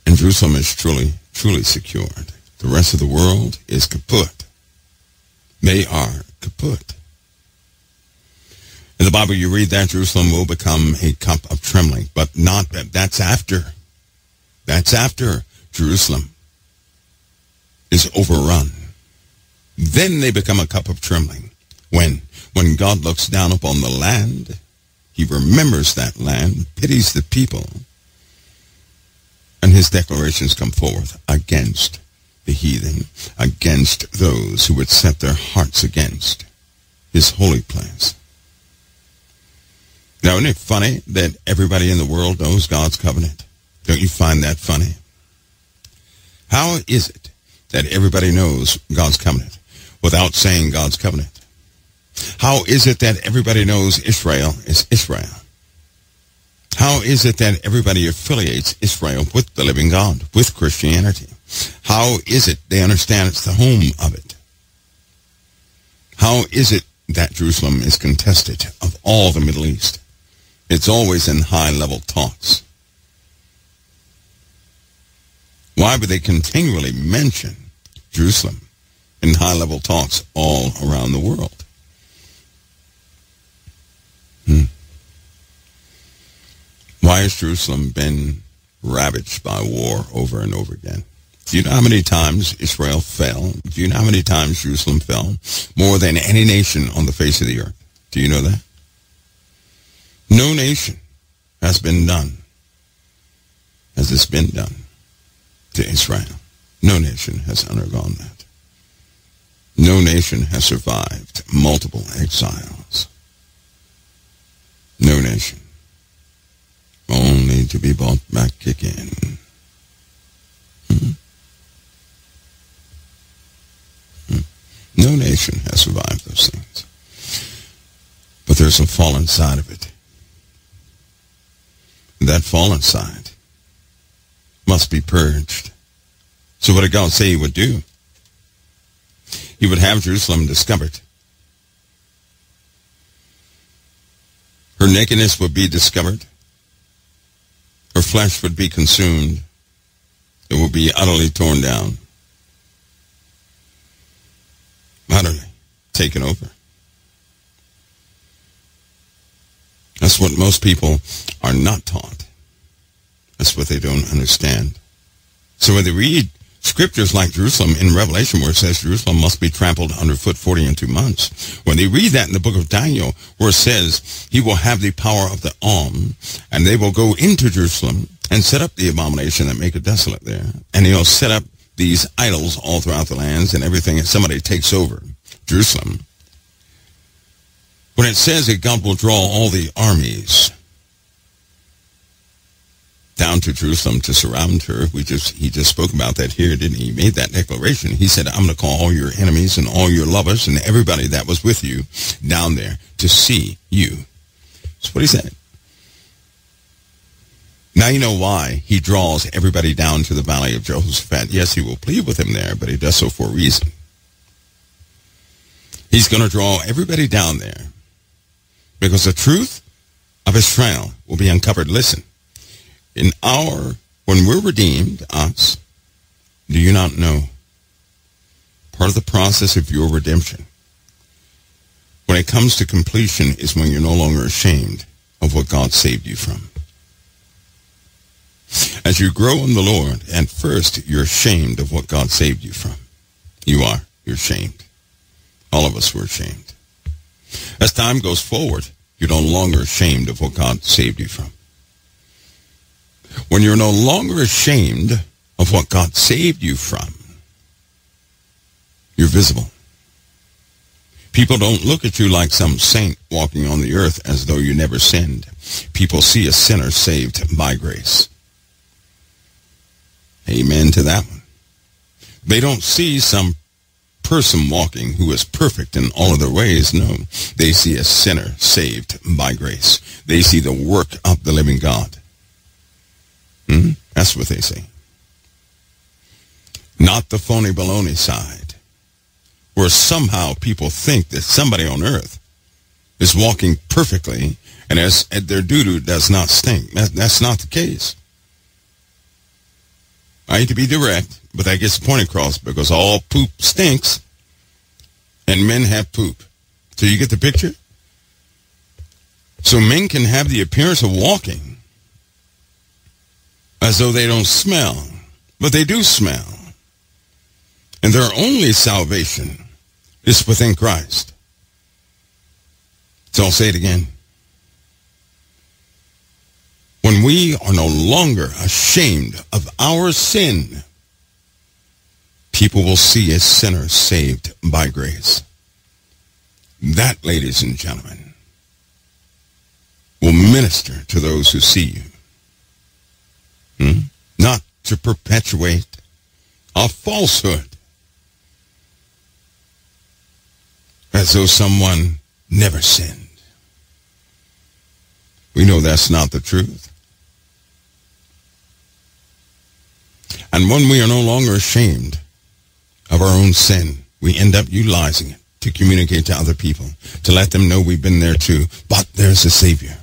and Jerusalem is truly, truly secured, the rest of the world is kaput. They are kaput. In the Bible, you read that Jerusalem will become a cup of trembling, but not that. That's after that's after Jerusalem is overrun. Then they become a cup of trembling. When, when God looks down upon the land, he remembers that land, pities the people, and his declarations come forth against the heathen, against those who would set their hearts against his holy place. Now, isn't it funny that everybody in the world knows God's covenant? Don't you find that funny? How is it that everybody knows God's covenant without saying God's covenant? How is it that everybody knows Israel is Israel? How is it that everybody affiliates Israel with the living God, with Christianity? How is it they understand it's the home of it? How is it that Jerusalem is contested of all the Middle East? It's always in high-level talks. Why would they continually mention Jerusalem in high-level talks all around the world? Why has Jerusalem been ravaged by war over and over again? Do you know how many times Israel fell? Do you know how many times Jerusalem fell? More than any nation on the face of the earth. Do you know that? No nation has been done Has this been done to Israel. No nation has undergone that. No nation has survived multiple exiles. No nation. Only to be bought back again. Hmm? Hmm. No nation has survived those things. But there's a fallen side of it. That fallen side must be purged. So what did God say he would do? He would have Jerusalem discovered. Her nakedness would be discovered. Flesh would be consumed. It would be utterly torn down. Utterly taken over. That's what most people are not taught. That's what they don't understand. So when they read scriptures like Jerusalem in Revelation where it says Jerusalem must be trampled underfoot 40 and two months, when they read that in the book of Daniel where it says he will have the power of the arm and they will go into Jerusalem and set up the abomination that make it desolate there. And he'll set up these idols all throughout the lands and everything and somebody takes over Jerusalem. When it says that God will draw all the armies down to Jerusalem to surround her. We just he just spoke about that here, didn't he? He made that declaration. He said, I'm going to call all your enemies and all your lovers and everybody that was with you down there to see you. That's what he said. Now you know why he draws everybody down to the valley of Jehoshaphat. Yes, he will plead with him there, but he does so for a reason. He's going to draw everybody down there because the truth of his trial will be uncovered. Listen, in our, when we're redeemed, us, do you not know? Part of the process of your redemption, when it comes to completion, is when you're no longer ashamed of what God saved you from. As you grow in the Lord, at first you're ashamed of what God saved you from. You are. You're ashamed. All of us were ashamed. As time goes forward, you're no longer ashamed of what God saved you from. When you're no longer ashamed of what God saved you from, you're visible. People don't look at you like some saint walking on the earth as though you never sinned. People see a sinner saved by grace. Amen to that one. They don't see some person walking who is perfect in all of their ways. No, they see a sinner saved by grace. They see the work of the living God. Hmm? That's what they say. Not the phony baloney side, where somehow people think that somebody on earth is walking perfectly and as their doo-doo does not stink. That, that's not the case. I hate to be direct, but that gets the point across because all poop stinks and men have poop. So you get the picture? So men can have the appearance of walking as though they don't smell, but they do smell. And their only salvation is within Christ. So I'll say it again. When we are no longer ashamed of our sin, people will see a sinner saved by grace. That, ladies and gentlemen, will minister to those who see you. Hmm? Not to perpetuate a falsehood as though someone never sinned. We know that's not the truth. And when we are no longer ashamed of our own sin, we end up utilizing it to communicate to other people, to let them know we've been there too. But there's a Savior.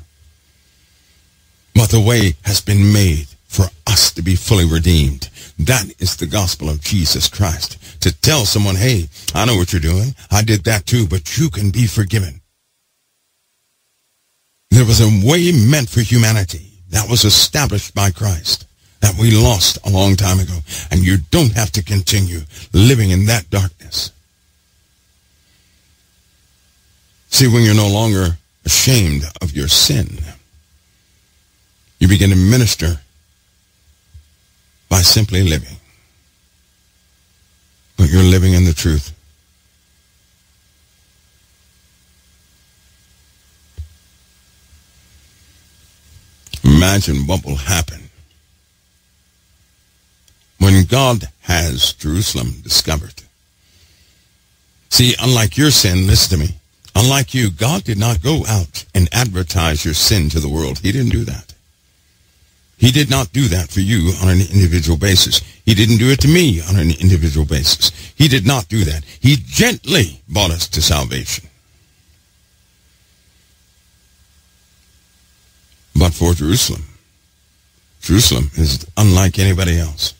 But the way has been made to be fully redeemed. That is the gospel of Jesus Christ. To tell someone, hey, I know what you're doing. I did that too, but you can be forgiven. There was a way meant for humanity that was established by Christ that we lost a long time ago. And you don't have to continue living in that darkness. See, when you're no longer ashamed of your sin, you begin to minister by simply living. But you're living in the truth. Imagine what will happen when God has Jerusalem discovered. See, unlike your sin, listen to me. Unlike you, God did not go out and advertise your sin to the world. He didn't do that. He did not do that for you on an individual basis. He didn't do it to me on an individual basis. He did not do that. He gently brought us to salvation. But for Jerusalem, Jerusalem is unlike anybody else.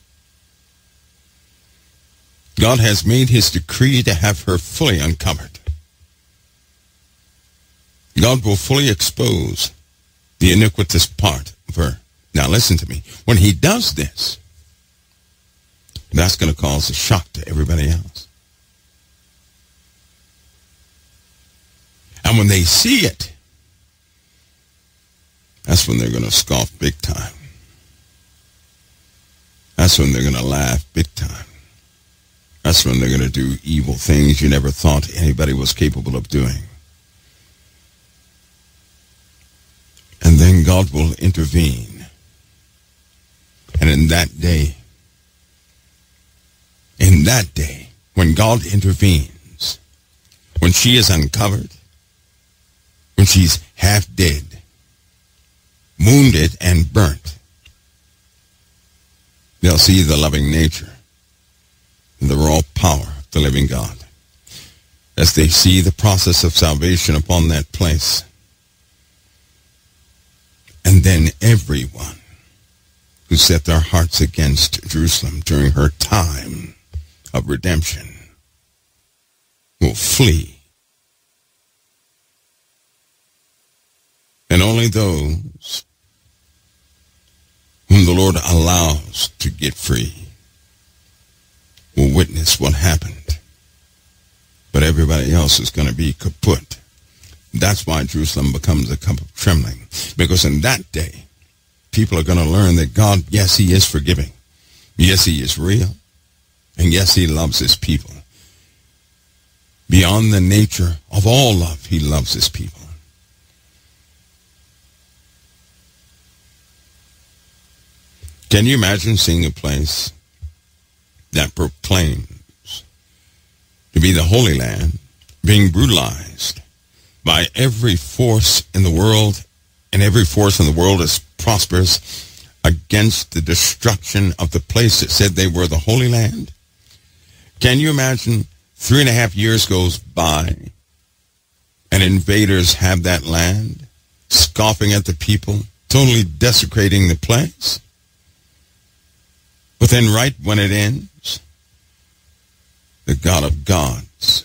God has made his decree to have her fully uncovered. God will fully expose the iniquitous part of her. Now listen to me. When he does this, that's going to cause a shock to everybody else. And when they see it, that's when they're going to scoff big time. That's when they're going to laugh big time. That's when they're going to do evil things you never thought anybody was capable of doing. And then God will intervene. And in that day, in that day, when God intervenes, when she is uncovered, when she's half dead, wounded and burnt, they'll see the loving nature and the raw power of the living God. As they see the process of salvation upon that place. And then everyone who set their hearts against Jerusalem during her time of redemption will flee. And only those whom the Lord allows to get free will witness what happened. But everybody else is going to be kaput. That's why Jerusalem becomes a cup of trembling. Because in that day, people are going to learn that God, yes, he is forgiving. Yes, he is real. And yes, he loves his people. Beyond the nature of all love, he loves his people. Can you imagine seeing a place that proclaims to be the Holy Land being brutalized by every force in the world, and every force in the world is prosperous against the destruction of the place that said they were the Holy Land? Can you imagine three and a half years goes by and invaders have that land, scoffing at the people, totally desecrating the place? But then right when it ends, the God of gods,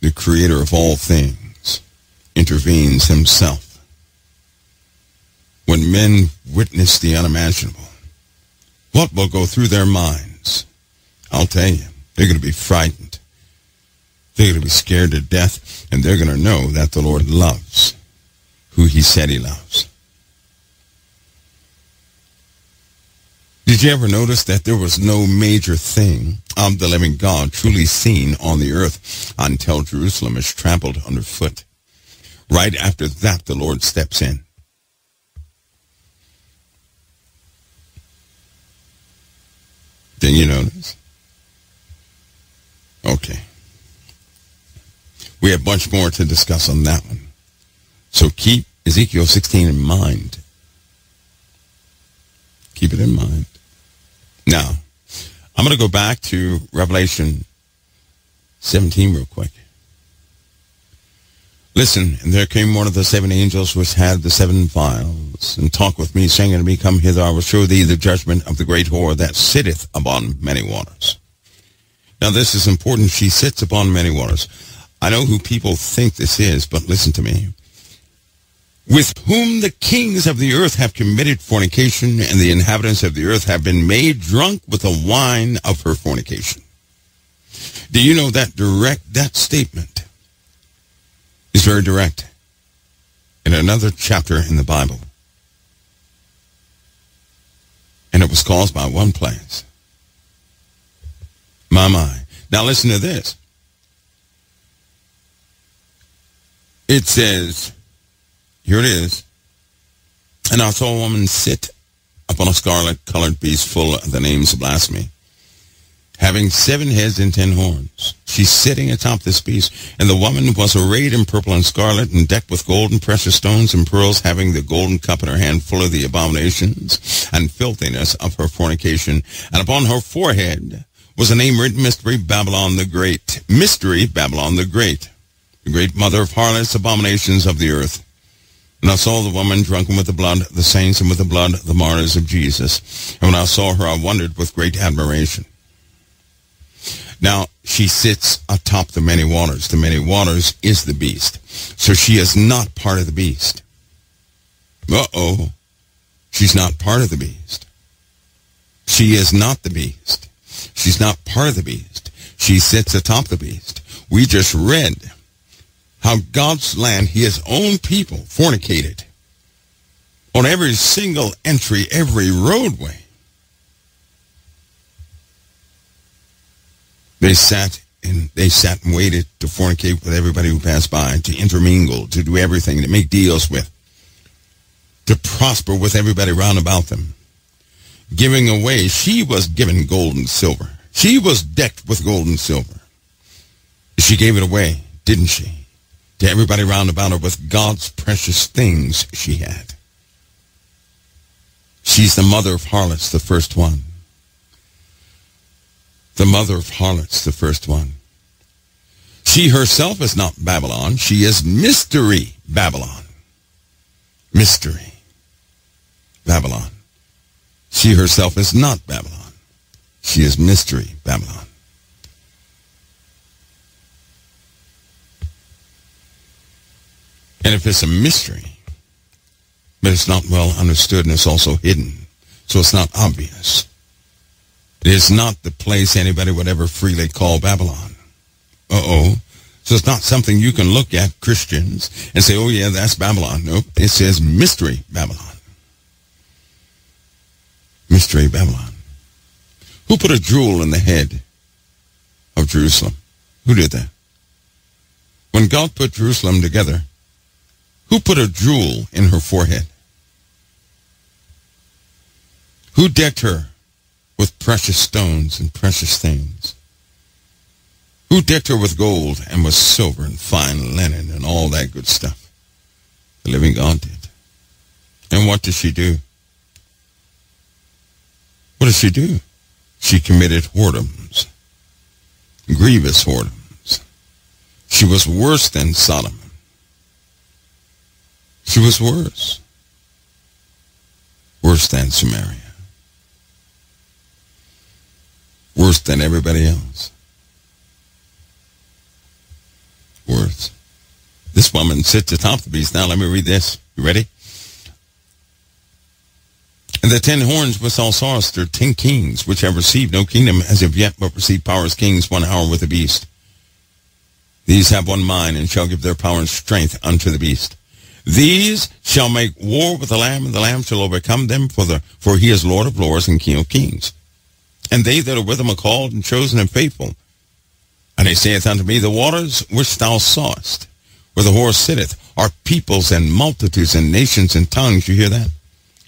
the creator of all things, intervenes himself. When men witness the unimaginable, what will go through their minds? I'll tell you, they're going to be frightened. They're going to be scared to death, and they're going to know that the Lord loves who he said he loves. Did you ever notice that there was no major thing of the living God truly seen on the earth until Jerusalem is trampled underfoot? Right after that, the Lord steps in. Did you notice? Okay. We have a bunch more to discuss on that one. So keep Ezekiel 16 in mind. Keep it in mind. Now, I'm going to go back to Revelation 17 real quick. Listen, and there came one of the seven angels which had the seven vials, and talked with me, saying unto me, Come hither, I will show thee the judgment of the great whore that sitteth upon many waters. Now this is important. She sits upon many waters. I know who people think this is, but listen to me with whom the kings of the earth have committed fornication, and the inhabitants of the earth have been made drunk with the wine of her fornication. Do you know that direct, that statement is very direct in another chapter in the Bible. And it was caused by one place. My, my. Now listen to this. It says, here it is. And I saw a woman sit upon a scarlet-colored beast full of the names of blasphemy, having seven heads and ten horns. She's sitting atop this beast, and the woman was arrayed in purple and scarlet and decked with gold and precious stones and pearls, having the golden cup in her hand full of the abominations and filthiness of her fornication. And upon her forehead was a name written, Mystery Babylon the Great. Mystery Babylon the Great, the great mother of harlots, abominations of the earth. And I saw the woman drunken with the blood of the saints and with the blood of the martyrs of Jesus. And when I saw her, I wondered with great admiration. Now, she sits atop the many waters. The many waters is the beast. So she is not part of the beast. Uh-oh. She's not part of the beast. She is not the beast. She's not part of the beast. She sits atop the beast. We just read how God's land, his own people, fornicated on every single entry, every roadway. They sat and they sat and waited to fornicate with everybody who passed by, to intermingle, to do everything, to make deals with, to prosper with everybody round about them. Giving away, she was given gold and silver. She was decked with gold and silver. She gave it away, didn't she? to everybody round about her with God's precious things she had. She's the mother of harlots, the first one. The mother of harlots, the first one. She herself is not Babylon. She is mystery Babylon. Mystery Babylon. She herself is not Babylon. She is mystery Babylon. And if it's a mystery, but it's not well understood and it's also hidden, so it's not obvious. It is not the place anybody would ever freely call Babylon. Uh-oh. So it's not something you can look at, Christians, and say, oh yeah, that's Babylon. Nope. It says Mystery Babylon. Mystery Babylon. Who put a jewel in the head of Jerusalem? Who did that? When God put Jerusalem together, who put a jewel in her forehead? Who decked her with precious stones and precious things? Who decked her with gold and with silver and fine linen and all that good stuff? The living God did. And what did she do? What did she do? She committed whoredoms, grievous whoredoms. She was worse than Solomon. She was worse. Worse than Samaria. Worse than everybody else. Worse. This woman sits atop the beast. Now let me read this. You ready? And the ten horns which thou sawest are ten kings, which have received no kingdom as of yet, but received power as kings one hour with the beast. These have one mind, and shall give their power and strength unto the beast. These shall make war with the Lamb, and the Lamb shall overcome them, for the for he is Lord of lords and King of kings. And they that are with him are called and chosen and faithful. And he saith unto me, The waters which thou sawest, where the whore sitteth, are peoples and multitudes and nations and tongues. You hear that?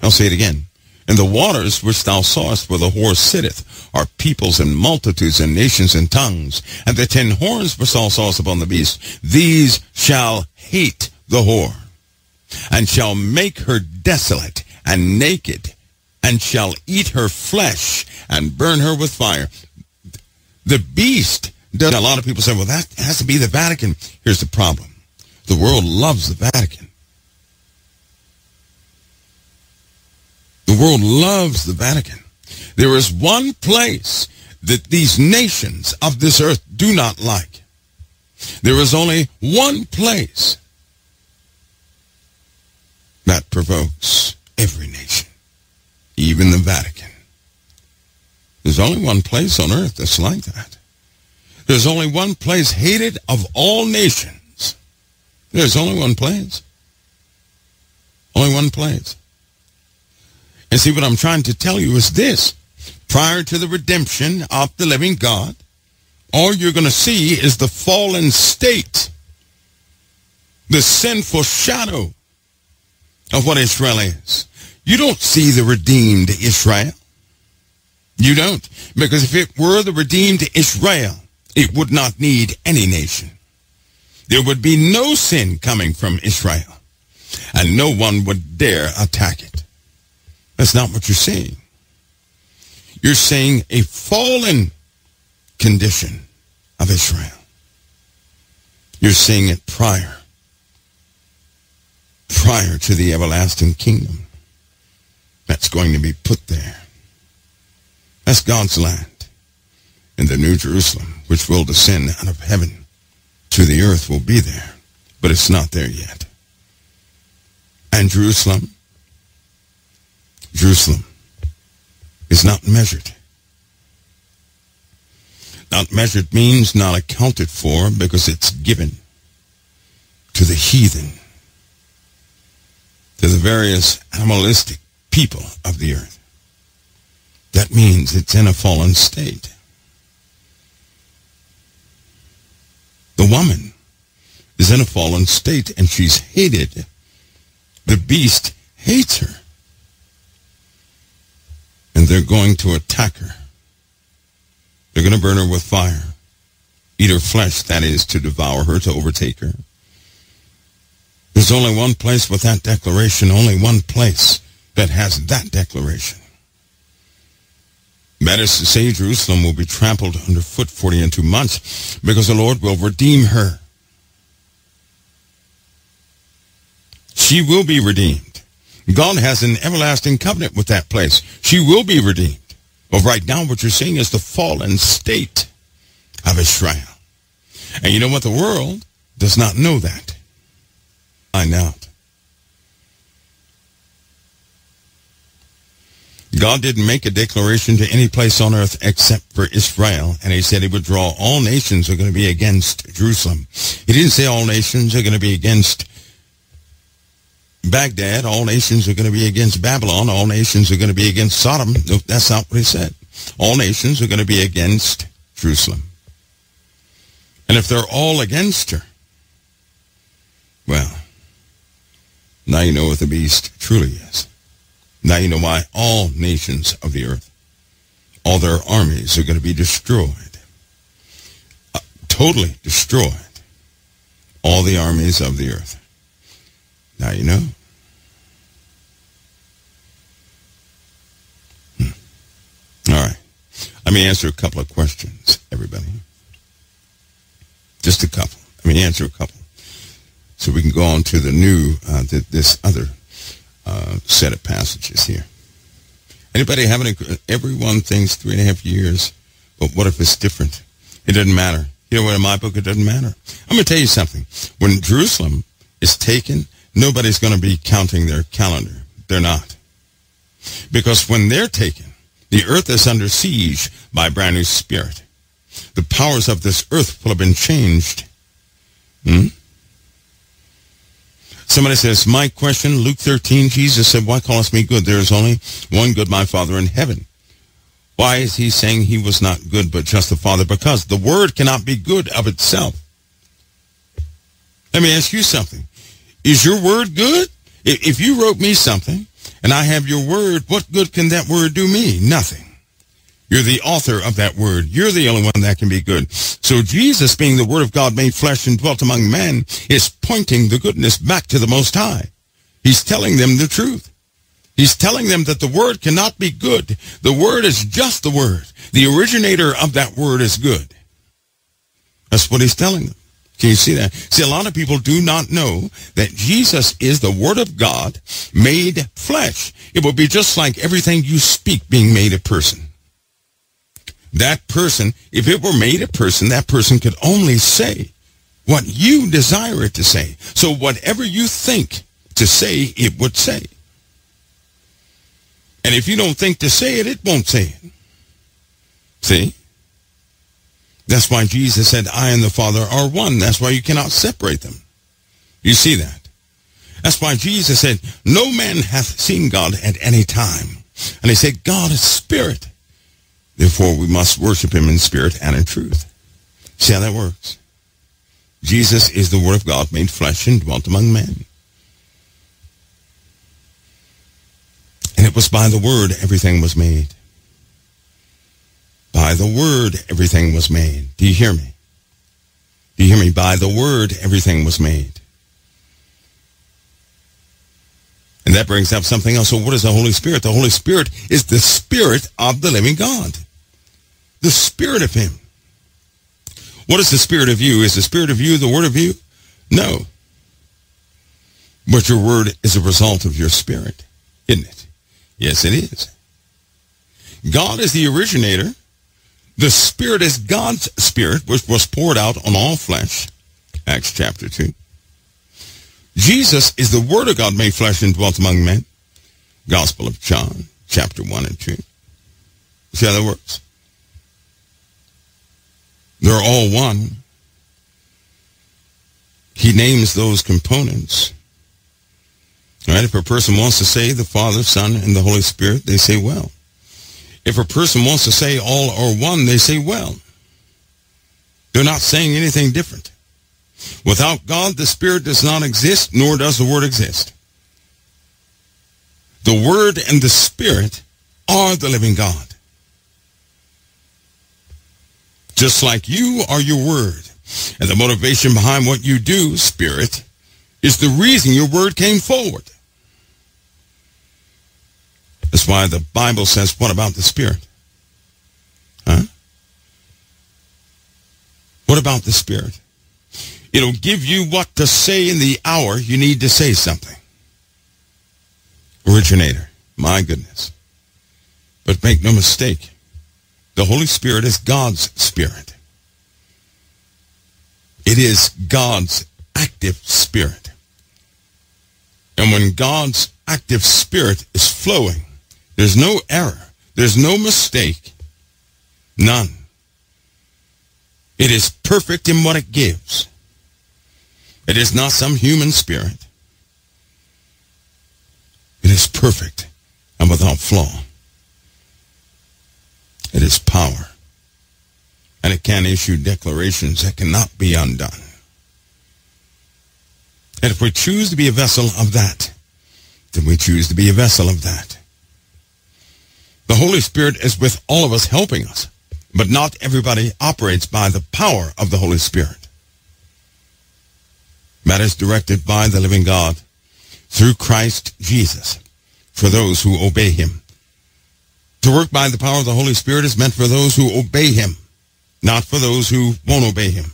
I'll say it again. And the waters which thou sawest where the whore sitteth are peoples and multitudes and nations and tongues. And the ten horns which thou sawest upon the beast, these shall hate the whore, and shall make her desolate and naked, and shall eat her flesh and burn her with fire. The beast, does, a lot of people say, well, that has to be the Vatican. Here's the problem. The world loves the Vatican. The world loves the Vatican. There is one place that these nations of this earth do not like. There is only one place that provokes every nation, even the Vatican. There's only one place on earth that's like that. There's only one place hated of all nations. There's only one place. Only one place. And see, what I'm trying to tell you is this. Prior to the redemption of the living God, all you're going to see is the fallen state, the sinful shadow of what Israel is. You don't see the redeemed Israel. You don't. Because if it were the redeemed Israel, it would not need any nation. There would be no sin coming from Israel, and no one would dare attack it. That's not what you're saying. You're saying a fallen condition of Israel. You're saying it prior, prior to the everlasting kingdom that's going to be put there. That's God's land and the New Jerusalem, which will descend out of heaven to the earth, will be there, but it's not there yet. And Jerusalem Jerusalem is not measured. Not measured means not accounted for because it's given to the heathen, to the various animalistic people of the earth. That means it's in a fallen state. The woman is in a fallen state and she's hated. The beast hates her and they're going to attack her. They're going to burn her with fire, eat her flesh, that is, to devour her, to overtake her. There's only one place with that declaration, only one place that has that declaration. To say, Jerusalem will be trampled underfoot 40 and two months because the Lord will redeem her. She will be redeemed. God has an everlasting covenant with that place. She will be redeemed. But right now what you're seeing is the fallen state of Israel. And you know what? The world does not know that. Find out. God didn't make a declaration to any place on earth except for Israel, and he said he would draw all nations are going to be against Jerusalem. He didn't say all nations are going to be against Baghdad, all nations are going to be against Babylon, all nations are going to be against Sodom. That's not what he said. All nations are going to be against Jerusalem. And if they're all against her, well, now you know what the beast truly is. Now you know why all nations of the earth, all their armies are going to be destroyed. Uh, totally destroyed. All the armies of the earth. Now you know. Hmm. All right. Let me answer a couple of questions, everybody. Just a couple. Let me answer a couple. So we can go on to the new, uh, th- this other uh, set of passages here. Anybody having a, everyone thinks three and a half years, but what if it's different? It doesn't matter. You know what, in my book, it doesn't matter. I'm going to tell you something. When Jerusalem is taken, nobody's going to be counting their calendar. They're not. Because when they're taken, the earth is under siege by a brand new spirit. The powers of this earth will have been changed. Hmm? Somebody says, my question, Luke 13, Jesus said, why callest me good? There is only one good, my Father in heaven. Why is he saying he was not good, but just the Father? Because the word cannot be good of itself. Let me ask you something. Is your word good? If you wrote me something and I have your word, what good can that word do me? Nothing. You're the author of that word. You're the only one that can be good. So Jesus, being the word of God made flesh and dwelt among men, is pointing the goodness back to the Most High. He's telling them the truth. He's telling them that the word cannot be good. The word is just the word. The originator of that word is good. That's what he's telling them. Can you see that? See, a lot of people do not know that Jesus is the Word of God made flesh. It will be just like everything you speak being made a person. That person, if it were made a person, that person could only say what you desire it to say. So whatever you think to say, it would say. And if you don't think to say it, it won't say it. See? That's why Jesus said, I and the Father are one. That's why you cannot separate them. You see that? That's why Jesus said, no man hath seen God at any time. And he said, God is spirit. Therefore, we must worship him in spirit and in truth. See how that works? Jesus is the Word of God made flesh and dwelt among men. And it was by the Word everything was made. By the word, everything was made. Do you hear me? Do you hear me? By the word, everything was made. And that brings up something else. So what is the Holy Spirit? The Holy Spirit is the Spirit of the living God. The Spirit of Him. What is the Spirit of you? Is the Spirit of you the Word of you? No. But your Word is a result of your Spirit, isn't it? Yes, it is. God is the originator the Spirit is God's Spirit, which was poured out on all flesh. Acts chapter 2. Jesus is the Word of God made flesh and dwelt among men. Gospel of John, chapter 1 and 2. See how that works? They're all one. He names those components. Right? If a person wants to say the Father, Son, and the Holy Spirit, they say, well. If a person wants to say all or one, they say well. They're not saying anything different. Without God, the Spirit does not exist, nor does the Word exist. The Word and the Spirit are the living God. Just like you are your Word. And the motivation behind what you do, Spirit, is the reason your Word came forward. That's why the Bible says, what about the Spirit? Huh? What about the Spirit? It'll give you what to say in the hour you need to say something. Originator. My goodness. But make no mistake, the Holy Spirit is God's Spirit. It is God's active Spirit. And when God's active Spirit is flowing, There's no error. There's no mistake. None. It is perfect in what it gives. It is not some human spirit. It is perfect and without flaw. It is power. And it can issue declarations that cannot be undone. And if we choose to be a vessel of that, then we choose to be a vessel of that. The Holy Spirit is with all of us helping us, but not everybody operates by the power of the Holy Spirit. Is directed by the living God through Christ Jesus for those who obey him. To work by the power of the Holy Spirit is meant for those who obey him, not for those who won't obey him.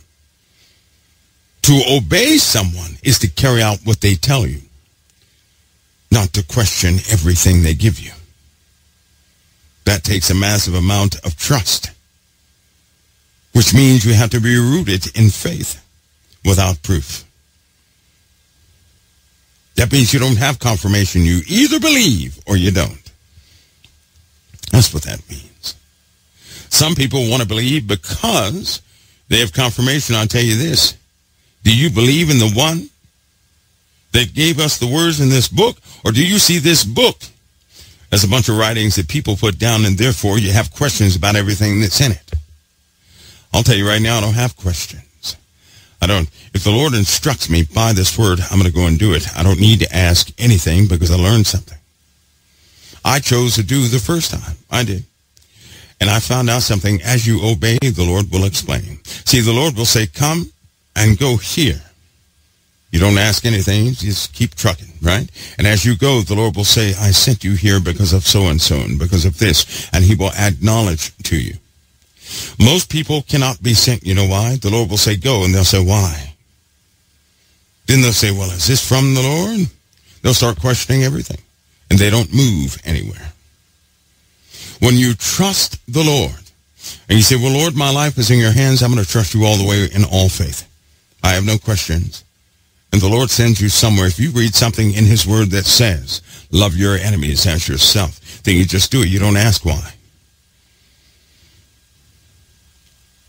To obey someone is to carry out what they tell you, not to question everything they give you. That takes a massive amount of trust, which means you have to be rooted in faith without proof. That means you don't have confirmation. You either believe or you don't. That's what that means. Some people want to believe because they have confirmation. I'll tell you this. Do you believe in the one that gave us the words in this book? Or do you see this book as a bunch of writings that people put down and therefore you have questions about everything that's in it? I'll tell you right now, I don't have questions. I don't, if the Lord instructs me by this word, I'm going to go and do it. I don't need to ask anything because I learned something. I chose to do the first time. I did. And I found out something. As you obey, the Lord will explain. See, the Lord will say, come and go here. You don't ask anything, just keep trucking, right? And as you go, the Lord will say, I sent you here because of so-and-so and because of this. And he will add knowledge to you. Most people cannot be sent. You know why? The Lord will say, go, and they'll say, why? Then they'll say, well, is this from the Lord? They'll start questioning everything, and they don't move anywhere. When you trust the Lord, and you say, well, Lord, my life is in your hands. I'm going to trust you all the way in all faith. I have no questions. And the Lord sends you somewhere. If you read something in his word that says, love your enemies as yourself, then you just do it. You don't ask why.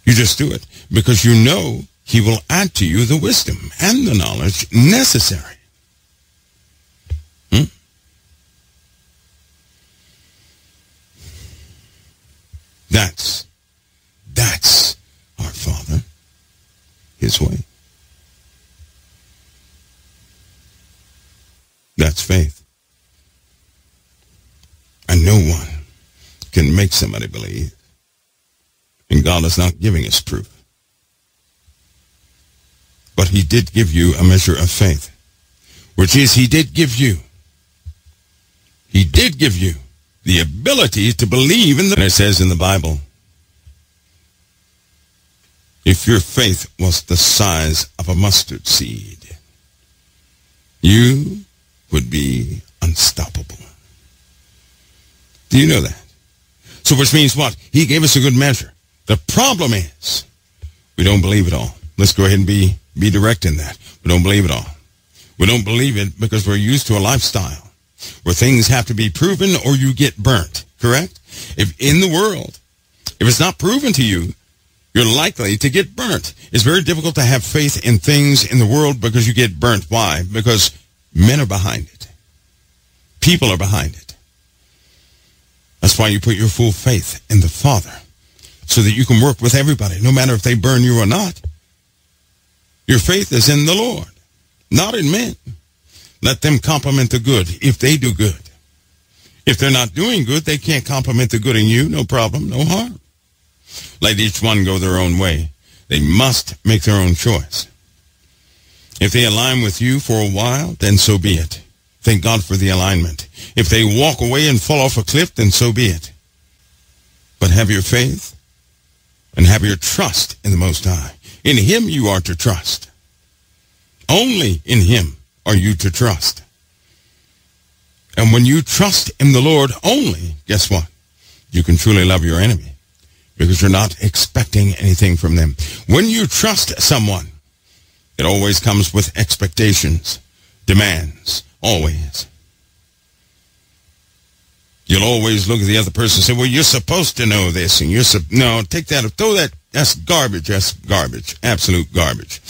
You just do it because you know he will add to you the wisdom and the knowledge necessary. That's, that's our Father, his way. That's faith. And no one can make somebody believe and God is not giving us proof. But he did give you a measure of faith, which is he did give you. He did give you the ability to believe in the... And it says in the Bible, if your faith was the size of a mustard seed, you would be unstoppable. Do you know that? So which means what? He gave us a good measure. The problem is we don't believe it all. Let's go ahead and be, be direct in that. We don't believe it all. We don't believe it because we're used to a lifestyle where things have to be proven or you get burnt, correct? If in the world, if it's not proven to you, you're likely to get burnt. It's very difficult to have faith in things in the world because you get burnt. Why? Because men are behind it. People are behind it. That's why you put your full faith in the Father so that you can work with everybody, no matter if they burn you or not. Your faith is in the Lord, not in men. Let them compliment the good if they do good. If they're not doing good, they can't compliment the good in you. No problem, no harm. Let each one go their own way. They must make their own choice. If they align with you for a while, then so be it. Thank God for the alignment. If they walk away and fall off a cliff, then so be it. But have your faith and have your trust in the Most High. In him you are to trust. Only in him are you to trust. And when you trust in the Lord only, guess what? You can truly love your enemy because you're not expecting anything from them. When you trust someone, it always comes with expectations, demands, always. You'll always look at the other person and say, well, you're supposed to know this. And you're, no, take that, throw that, that's garbage. That's garbage. Absolute garbage.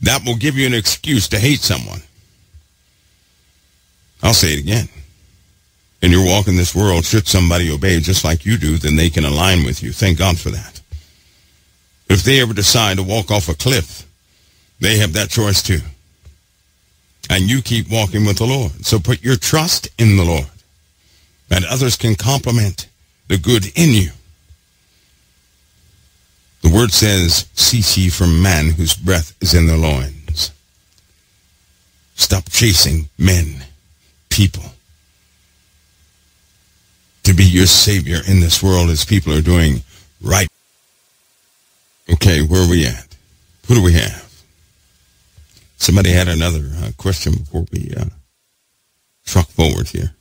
That will give you an excuse to hate someone. I'll say it again. In your walk in this world, should somebody obey just like you do, then they can align with you. Thank God for that. If they ever decide to walk off a cliff, they have that choice too. And you keep walking with the Lord. So put your trust in the Lord and others can complement the good in you. The word says, cease ye from man whose breath is in their loins. Stop chasing men, people, to be your savior in this world as people are doing right. Okay, where are we at? Who do we have? Somebody had another uh, question before we uh, truck forward here.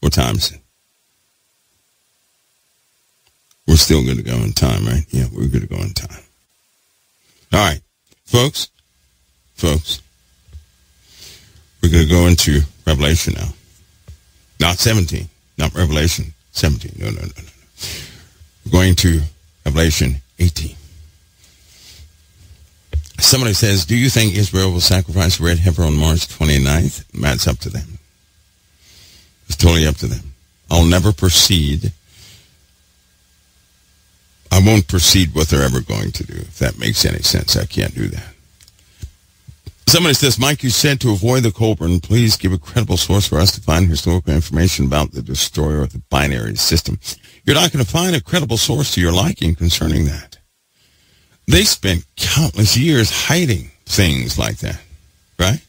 What time is it? We're still going to go in time, right? Yeah, we're going to go in time. All right, folks, folks, we're going to go into Revelation now. Not 17, not Revelation 17. No, no, no, no. We're going to Revelation 18. Somebody says, do you think Israel will sacrifice red heifer on March 29th? That's up to them. It's totally up to them. I'll never proceed. I won't proceed what they're ever going to do, if that makes any sense. I can't do that. Somebody says, Mike, you said to avoid the Kolbrin, please give a credible source for us to find historical information about the destroyer of the binary system. You're not going to find a credible source to your liking concerning that. They spent countless years hiding things like that, right?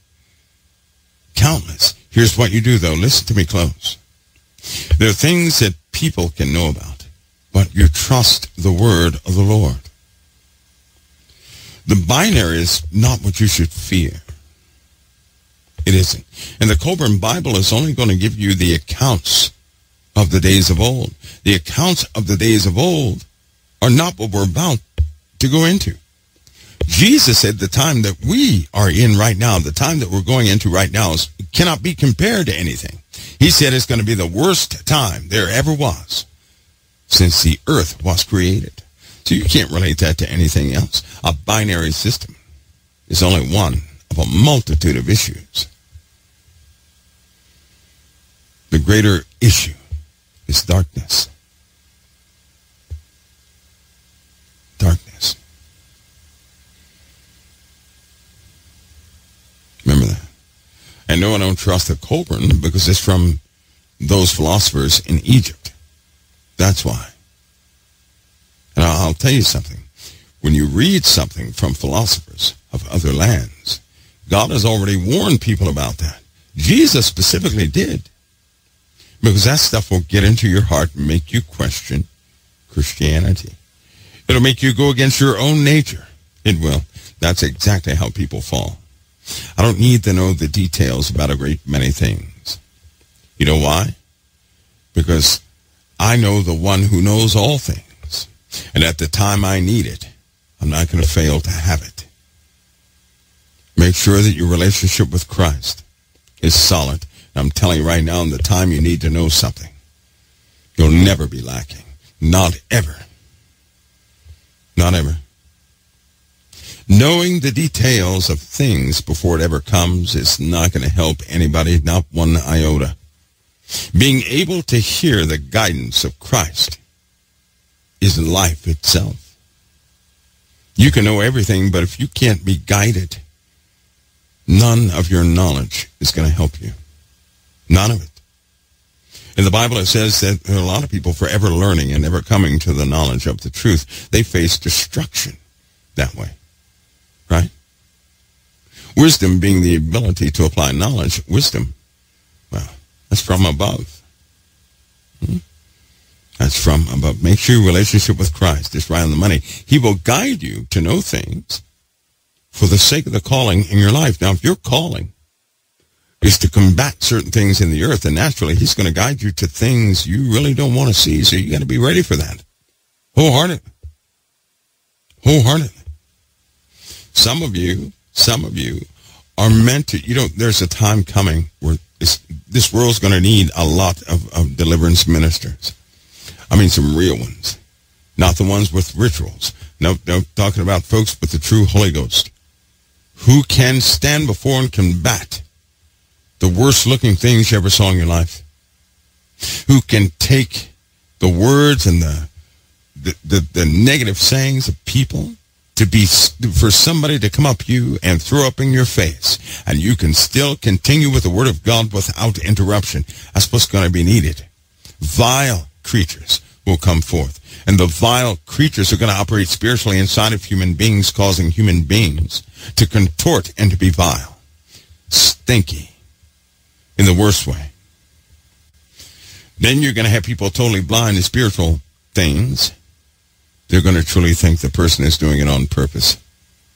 Countless. Here's what you do, though. Listen to me close. There are things that people can know about, but you trust the word of the Lord. The binary is not what you should fear. It isn't. And the Kolbrin Bible is only going to give you the accounts of the days of old. The accounts of the days of old are not what we're about to go into. Jesus said the time that we are in right now, the time that we're going into right now, is, cannot be compared to anything. He said it's going to be the worst time there ever was since the earth was created. So you can't relate that to anything else. A binary system is only one of a multitude of issues. The greater issue is darkness. Darkness. Remember that. And no, I don't trust the Kolbrin because it's from those philosophers in Egypt. That's why. And I'll tell you something. When you read something from philosophers of other lands, God has already warned people about that. Jesus specifically did. Because that stuff will get into your heart and make you question Christianity. It'll make you go against your own nature. It will. That's exactly how people fall. I don't need to know the details about a great many things. You know why? Because I know the one who knows all things. And at the time I need it, I'm not going to fail to have it. Make sure that your relationship with Christ is solid. I'm telling you right now, in the time you need to know something, you'll never be lacking. Not ever. Not ever. Knowing the details of things before it ever comes is not going to help anybody, not one iota. Being able to hear the guidance of Christ is life itself. You can know everything, but if you can't be guided, none of your knowledge is going to help you. None of it. In the Bible, it says that a lot of people forever learning and never coming to the knowledge of the truth. They face destruction that way. Right? Wisdom being the ability to apply knowledge. Wisdom, well, that's from above. Hmm? That's from above. Make sure your relationship with Christ is right on the money. He will guide you to know things for the sake of the calling in your life. Now, if your calling is to combat certain things in the earth, then naturally he's going to guide you to things you really don't want to see. So you got to be ready for that. Wholeheartedly. Wholeheartedly. Some of you, some of you are meant to, you know, there's a time coming where is this world's going to need a lot of, of deliverance ministers. I mean, some real ones, not the ones with rituals. No, no, talking about folks with the true Holy Ghost who can stand before and combat the worst looking things you ever saw in your life. Who can take the words and the, the, the, the negative sayings of people to be for somebody to come up you and throw up in your face and you can still continue with the word of God without interruption. That's what's going to be needed. Vile creatures will come forth. And the vile creatures are going to operate spiritually inside of human beings, causing human beings to contort and to be vile. Stinky. In the worst way. Then you're going to have people totally blind to spiritual things. They're going to truly think the person is doing it on purpose.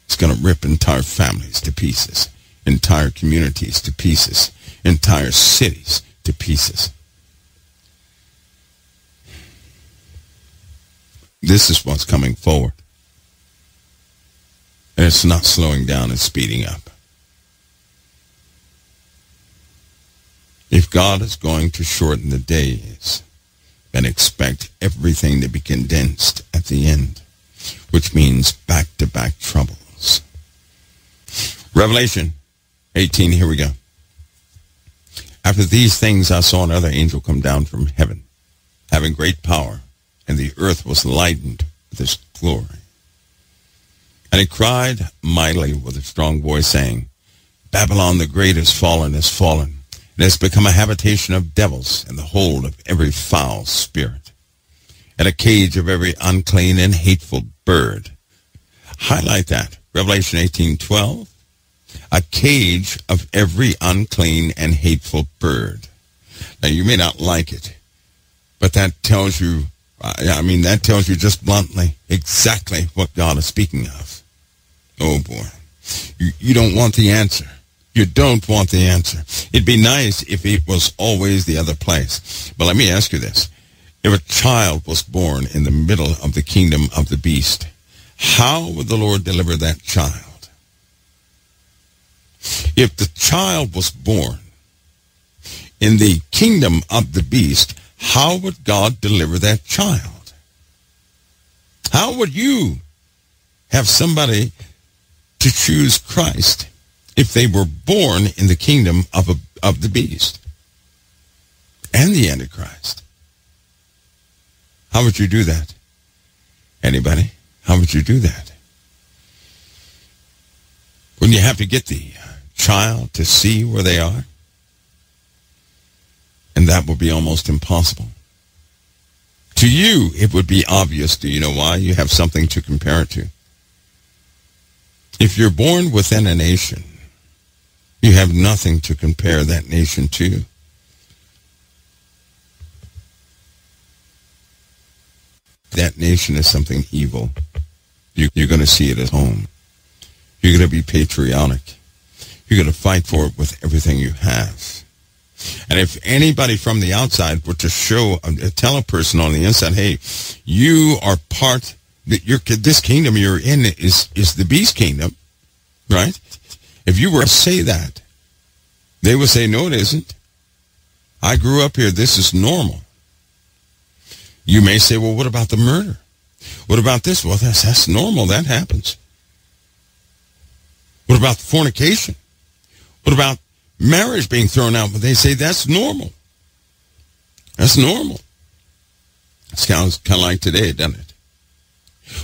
It's going to rip entire families to pieces, entire communities to pieces, entire cities to pieces. This is what's coming forward. And it's not slowing down, it's speeding up. If God is going to shorten the days, then expect everything to be condensed at the end, which means back-to-back troubles. Revelation 18, here we go. After these things I saw another angel come down from heaven, having great power, and the earth was lightened with his glory. And he cried mightily with a strong voice, saying, Babylon the great is fallen, is fallen, and has become a habitation of devils and the hold of every foul spirit, and a cage of every unclean and hateful bird. Highlight that. Revelation 18:12. A cage of every unclean and hateful bird. Now you may not like it, but that tells you Uh, I mean, that tells you just bluntly exactly what God is speaking of. Oh boy. You, you don't want the answer. You don't want the answer. It'd be nice if it was always the other place. But let me ask you this. If a child was born in the middle of the kingdom of the beast, how would the Lord deliver that child? If the child was born in the kingdom of the beast, how would God deliver that child? How would you have somebody to choose Christ if they were born in the kingdom of, a, of the beast and the Antichrist? How would you do that? Anybody? How would you do that? Wouldn't you have to get the uh, child to see where they are? And that would be almost impossible. To you, it would be obvious. Do you know why? You have something to compare it to. If you're born within a nation, you have nothing to compare that nation to. That nation is something evil. You, are going to see it at home. You're going to be patriotic. You're going to fight for it with everything you have. And if anybody from the outside were to show, uh, tell a person on the inside, hey, you are part, your, this kingdom you're in is, is the beast kingdom, right? If you were to say that, they would say, no, it isn't. I grew up here. This is normal. You may say, well, what about the murder? What about this? Well, that's, that's normal. That happens. What about the fornication? What about marriage being thrown out, but they say that's normal. That's normal. It sounds kind of like today, doesn't it?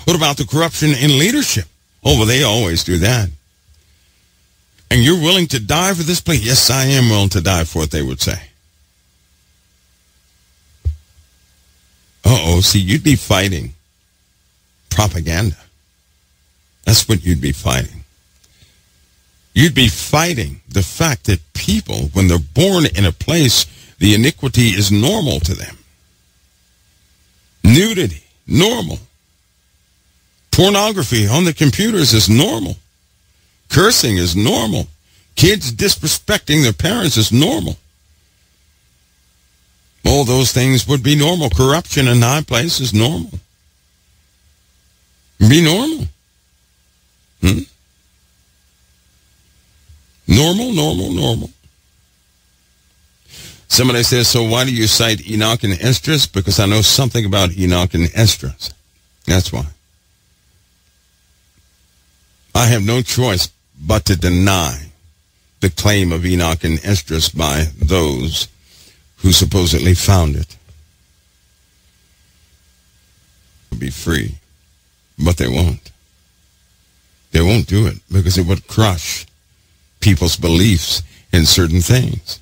What about the corruption in leadership? Oh, well, they always do that. And you're willing to die for this place? Yes, I am willing to die for it, they would say. Uh-oh, see, you'd be fighting propaganda. That's what you'd be fighting. You'd be fighting the fact that people, when they're born in a place, the iniquity is normal to them. Nudity, normal. Pornography on the computers is normal. Cursing is normal. Kids disrespecting their parents is normal. All those things would be normal. Corruption in high place is normal. Be normal. Hmm? Normal, normal, normal. Somebody says, so why do you cite Enoch and Esdras? Because I know something about Enoch and Esdras. That's why. I have no choice but to deny the claim of Enoch and Esdras by those who supposedly found it. Be free, but they won't. They won't do it because it would crush people's beliefs in certain things.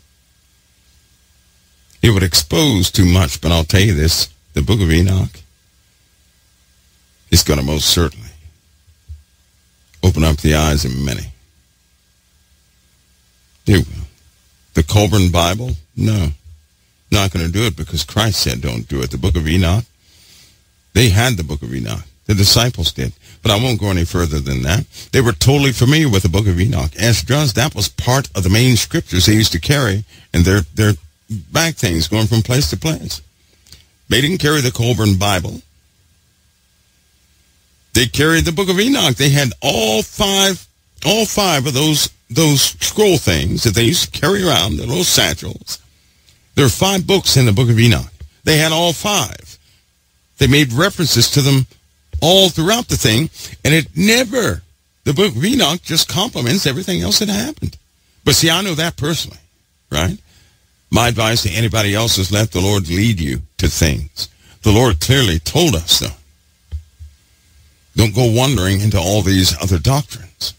It would expose too much, but I'll tell you this, the book of Enoch is going to most certainly open up the eyes of many. It will. The Kolbrin Bible? No. Not going to do it because Christ said don't do it. The book of Enoch? They had the book of Enoch. The disciples did. But I won't go any further than that. They were totally familiar with the book of Enoch. Esdras, that was part of the main scriptures they used to carry in their, their back things going from place to place. They didn't carry the Kolbrin Bible. They carried the book of Enoch. They had all five, all five of those, those scroll things that they used to carry around, the little satchels. There are five books in the book of Enoch. They had all five. They made references to them all throughout the thing, and it never, the book of Enoch just complements everything else that happened. But see, I know that personally, right? My advice to anybody else is let the Lord lead you to things. The Lord clearly told us, though. Don't go wandering into all these other doctrines.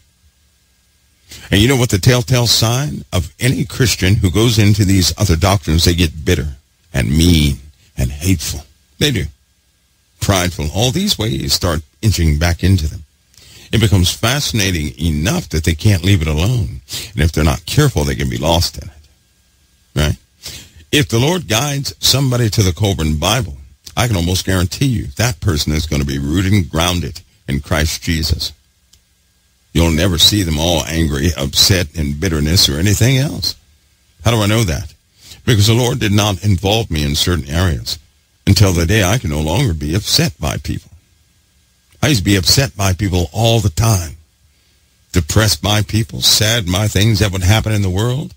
And you know what the telltale sign of any Christian who goes into these other doctrines, they get bitter and mean and hateful. They do prideful. All these ways start inching back into them. It becomes fascinating enough that they can't leave it alone. And if they're not careful, they can be lost in it. Right? If the Lord guides somebody to the Kolbrin Bible, I can almost guarantee you that person is going to be rooted and grounded in Christ Jesus. You'll never see them all angry, upset, in bitterness or anything else. How do I know that? Because the Lord did not involve me in certain areas until the day I can no longer be upset by people. I used to be upset by people all the time. Depressed by people, sad by things that would happen in the world.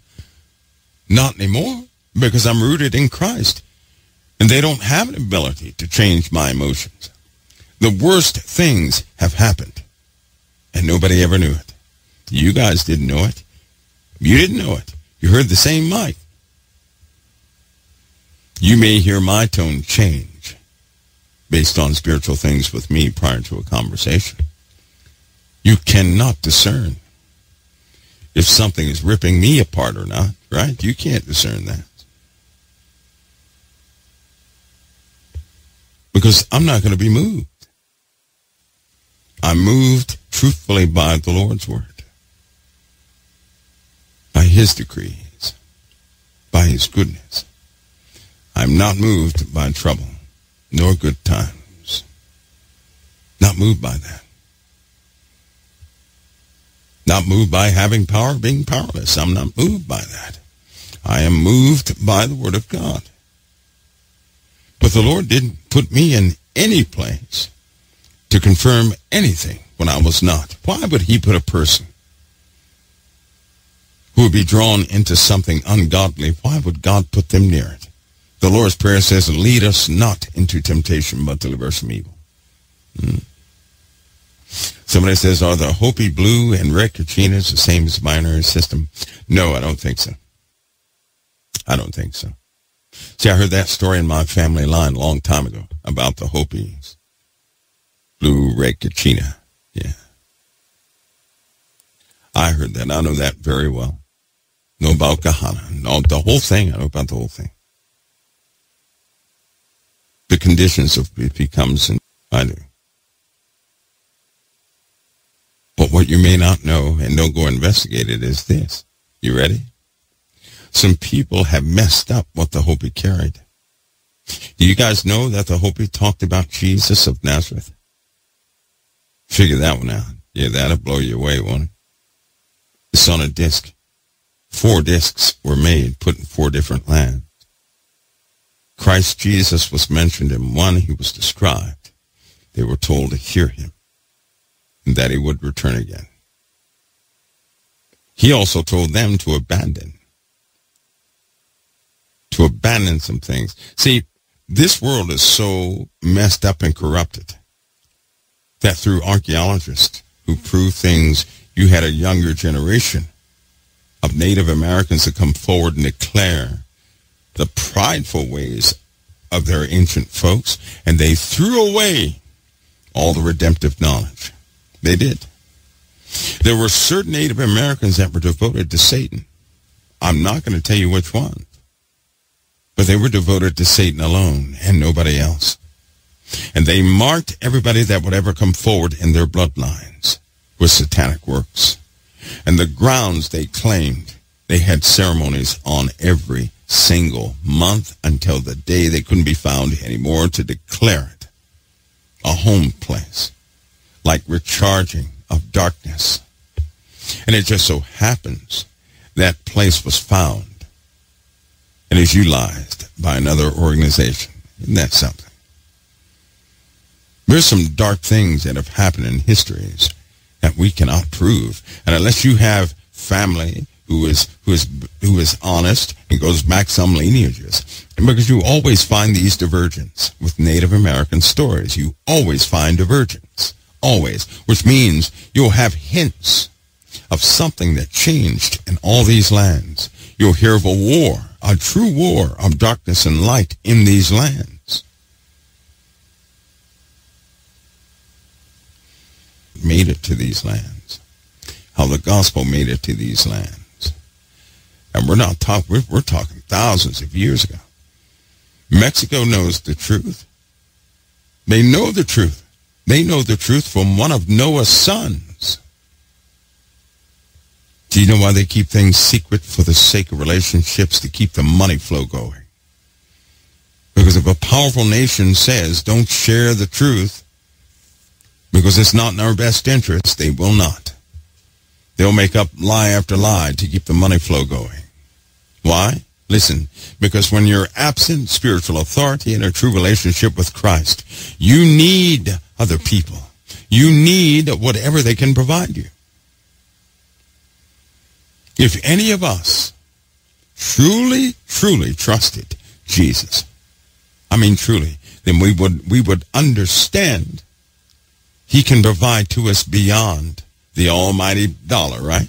Not anymore, because I'm rooted in Christ. And they don't have an ability to change my emotions. The worst things have happened, and nobody ever knew it. You guys didn't know it. You didn't know it. You heard the same mic. You may hear my tone change based on spiritual things with me prior to a conversation. You cannot discern if something is ripping me apart or not, right? You can't discern that. Because I'm not going to be moved. I'm moved truthfully by the Lord's word, by his decrees, by his goodness. I'm not moved by trouble, nor good times. Not moved by that. Not moved by having power, being powerless. I'm not moved by that. I am moved by the Word of God. But the Lord didn't put me in any place to confirm anything when I was not. Why would he put a person who would be drawn into something ungodly? Why would God put them near it? The Lord's Prayer says, lead us not into temptation, but deliver us from evil. Hmm. Somebody says, are the Hopi Blue and Red Kachinas the same as binary system? No, I don't think so. I don't think so. See, I heard that story in my family line a long time ago about the Hopis. Blue, Red Kachina. Yeah. I heard that. I know that very well. Know about Kahana. Know the whole thing. I know about the whole thing the conditions of it becomes and I do. But what you may not know, and don't go investigate it, is this. You ready? Some people have messed up what the Hopi carried. Do you guys know that the Hopi talked about Jesus of Nazareth? Figure that one out. Yeah, that'll blow you away, won't it? It's on a disc. Four discs were made, put in four different lands. Christ Jesus was mentioned in one, he was described. They were told to hear him and that he would return again. He also told them to abandon, to abandon some things. See, this world is so messed up and corrupted that through archaeologists who prove things, you had a younger generation of Native Americans to come forward and declare the prideful ways of their ancient folks, and they threw away all the redemptive knowledge. They did. There were certain Native Americans that were devoted to Satan. I'm not going to tell you which ones, but they were devoted to Satan alone and nobody else. And they marked everybody that would ever come forward in their bloodlines with satanic works. And the grounds they claimed, they had ceremonies on every single month until the day they couldn't be found anymore to declare it a home place, like recharging of darkness. And it just so happens that place was found and is utilized by another organization. Isn't that something? There's some dark things that have happened in histories that we cannot prove. And unless you have family who is who is who is honest and goes back some lineages. And because you always find these divergences with Native American stories. You always find divergence. Always. Which means you'll have hints of something that changed in all these lands. You'll hear of a war, a true war of darkness and light in these lands. Made it to these lands. How the gospel made it to these lands and we're not talking, we're, we're talking thousands of years ago. Mexico knows the truth. They know the truth. They know the truth from one of Noah's sons. Do you know why they keep things secret for the sake of relationships to keep the money flow going? Because if a powerful nation says, don't share the truth because it's not in our best interest, they will not. They'll make up lie after lie to keep the money flow going. Why? Listen, because when you're absent spiritual authority in a true relationship with Christ, you need other people. You need whatever they can provide you. If any of us truly, truly trusted Jesus, I mean truly, then we would, we would understand he can provide to us beyond the almighty dollar, right?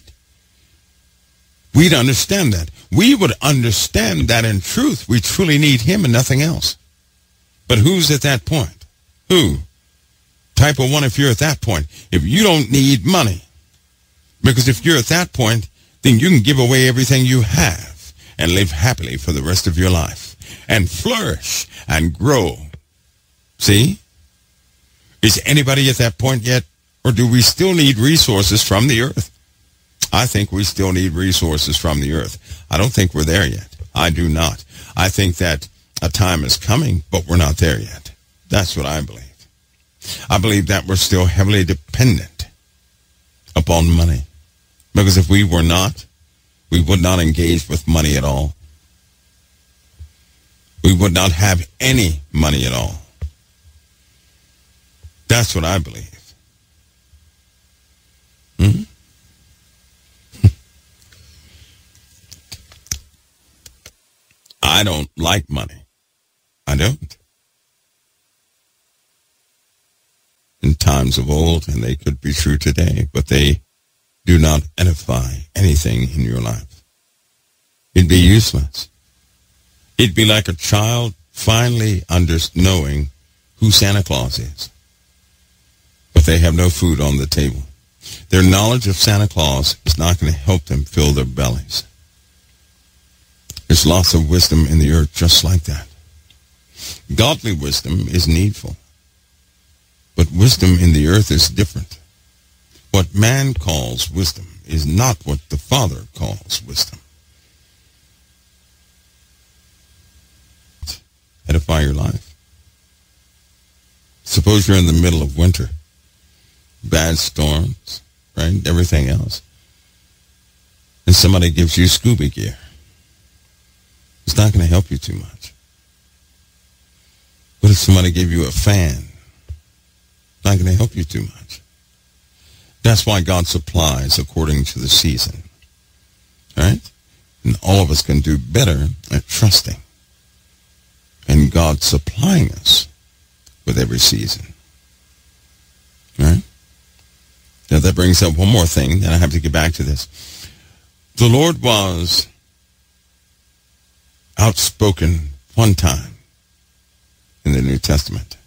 We'd understand that. We would understand that in truth we truly need him and nothing else. But who's at that point? Who? Type of one if you're at that point. If you don't need money. Because if you're at that point, then you can give away everything you have and live happily for the rest of your life and flourish and grow. See? Is anybody at that point yet? Or do we still need resources from the earth? I think we still need resources from the earth. I don't think we're there yet. I do not. I think that a time is coming, but we're not there yet. That's what I believe. I believe that we're still heavily dependent upon money. Because if we were not, we would not engage with money at all. We would not have any money at all. That's what I believe. Mm-hmm. I don't like money. I don't. In times of old, and they could be true today, but they do not edify anything in your life. It'd be useless. It'd be like a child finally under knowing who Santa Claus is, but they have no food on the table. Their knowledge of Santa Claus is not going to help them fill their bellies. There's lots of wisdom in the earth just like that. Godly wisdom is needful. But wisdom in the earth is different. What man calls wisdom is not what the Father calls wisdom. Edify your life. Suppose you're in the middle of winter. Bad storms, right? Everything else. And somebody gives you scuba gear. It's not going to help you too much. What if somebody gave you a fan? Not going to help you too much. That's why God supplies according to the season. Right? And all of us can do better at trusting and God supplying us with every season. Right? Now that brings up one more thing, and I have to get back to this. The Lord was outspoken one time in the New Testament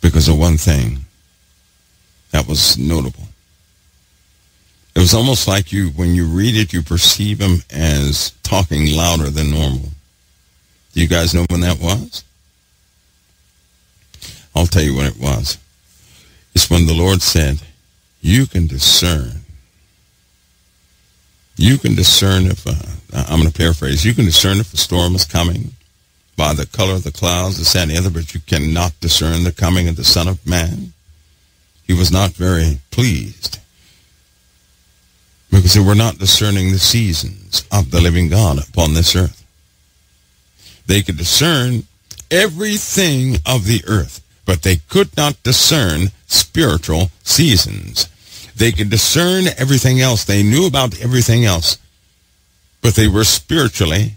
because of one thing that was notable. It was almost like you, when you read it, you perceive him as talking louder than normal. Do you guys know when that was? I'll tell you when it was. It's when the Lord said, you can discern. You can discern if, uh, I'm going to paraphrase, you can discern if a storm is coming by the color of the clouds, this, and the other, but you cannot discern the coming of the Son of Man. He was not very pleased because they were not discerning the seasons of the living God upon this earth. They could discern everything of the earth, but they could not discern spiritual seasons. They could discern everything else. They knew about everything else, but they were spiritually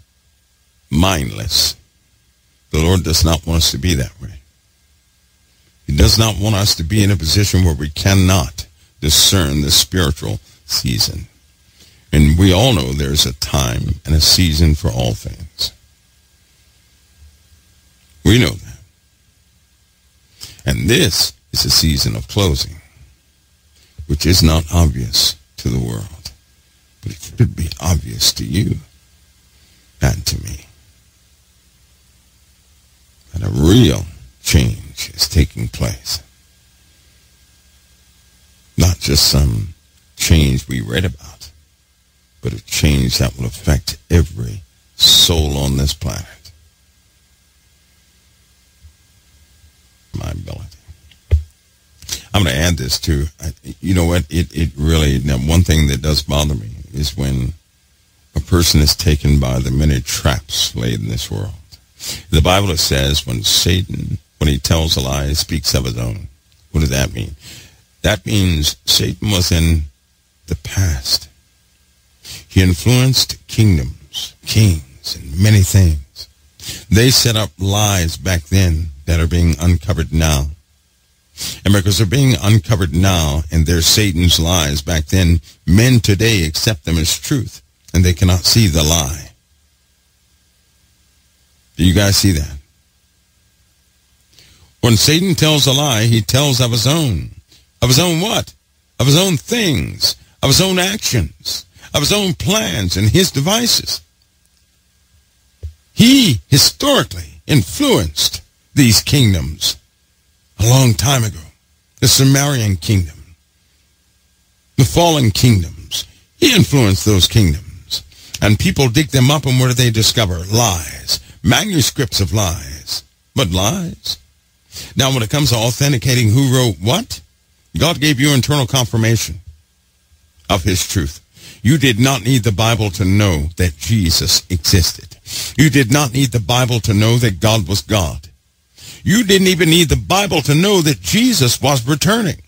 mindless. The Lord does not want us to be that way. He does not want us to be in a position where we cannot discern the spiritual season. And we all know there's a time and a season for all things. We know that. And this is a season of closing, which is not obvious to the world, but it should be obvious to you and to me. And a real change is taking place. Not just some change we read about, but a change that will affect every soul on this planet. My ability. I'm going to add this too. You know what? It, it really, now one thing that does bother me is when a person is taken by the many traps laid in this world. The Bible says when Satan, when he tells a lie, he speaks of his own. What does that mean? That means Satan was in the past. He influenced kingdoms, kings, and many things. They set up lies back then that are being uncovered now. And because they're being uncovered now and they're Satan's lies back then, men today accept them as truth and they cannot see the lie. Do you guys see that? When Satan tells a lie, he tells of his own. Of his own what? Of his own things of his own actions, of his own plans and his devices. He historically influenced these kingdoms a long time ago. The Sumerian kingdom, the fallen kingdoms. He influenced those kingdoms. And people dig them up and what do they discover? Lies. Manuscripts of lies. But lies. Now when it comes to authenticating who wrote what, God gave you internal confirmation of his truth. You did not need the Bible to know that Jesus existed. You did not need the Bible to know that God was God. You didn't even need the Bible to know that Jesus was returning.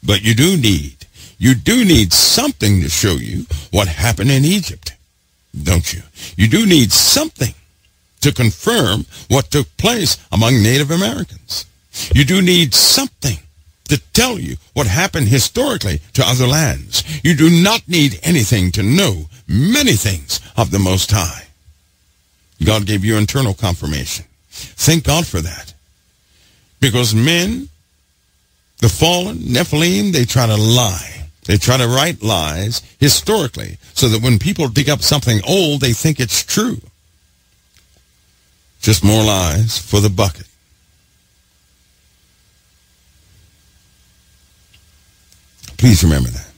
But you do need, you do need something to show you what happened in Egypt, don't you? You do need something to confirm what took place among Native Americans. You do need something to tell you what happened historically to other lands. You do not need anything to know many things of the Most High. God gave you internal confirmation. Thank God for that. Because men, the fallen, Nephilim, they try to lie. They try to write lies historically so that when people dig up something old, they think it's true. Just more lies for the bucket. Please remember that.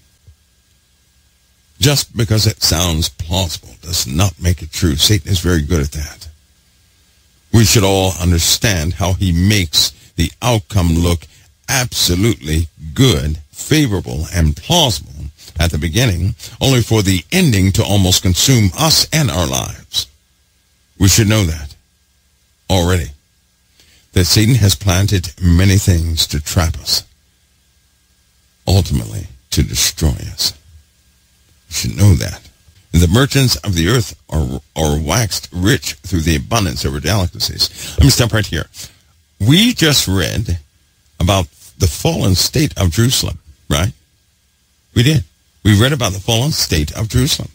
Just because it sounds plausible does not make it true. Satan is very good at that. We should all understand how he makes the outcome look absolutely good, favorable, and plausible at the beginning, only for the ending to almost consume us and our lives. We should know that already. That Satan has planted many things to trap us ultimately to destroy us. We should know that. The merchants of the earth are, are waxed rich through the abundance of her delicacies. Let me stop right here. We just read about the fallen state of Jerusalem, right? We did. We read about the fallen state of Jerusalem.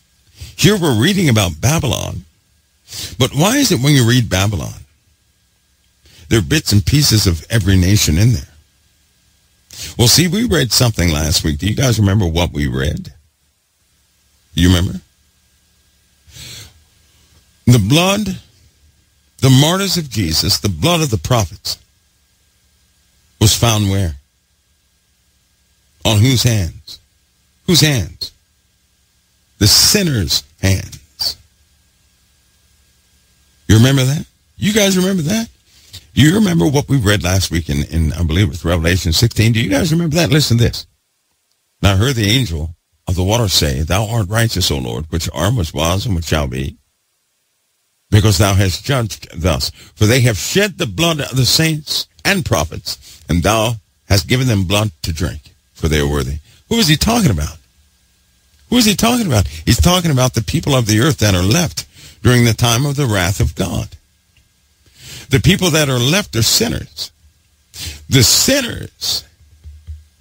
Here we're reading about Babylon. But why is it when you read Babylon, there are bits and pieces of every nation in there? Well, see, we read something last week. Do you guys remember what we read? You remember? The blood, the martyrs of Jesus, the blood of the prophets, was found where? On whose hands? Whose hands? The sinner's hands. You remember that? You guys remember that? You remember what we read last week in, in I believe it was Revelation 16? Do you guys remember that? Listen to this. Now I heard the angel of the water say, Thou art righteous, O Lord, which are, which was, and which shall be, because thou hast judged thus. For they have shed the blood of the saints and prophets, and thou hast given them blood to drink, for they are worthy. Who is he talking about? Who is he talking about? He's talking about the people of the earth that are left during the time of the wrath of God. The people that are left are sinners. The sinners,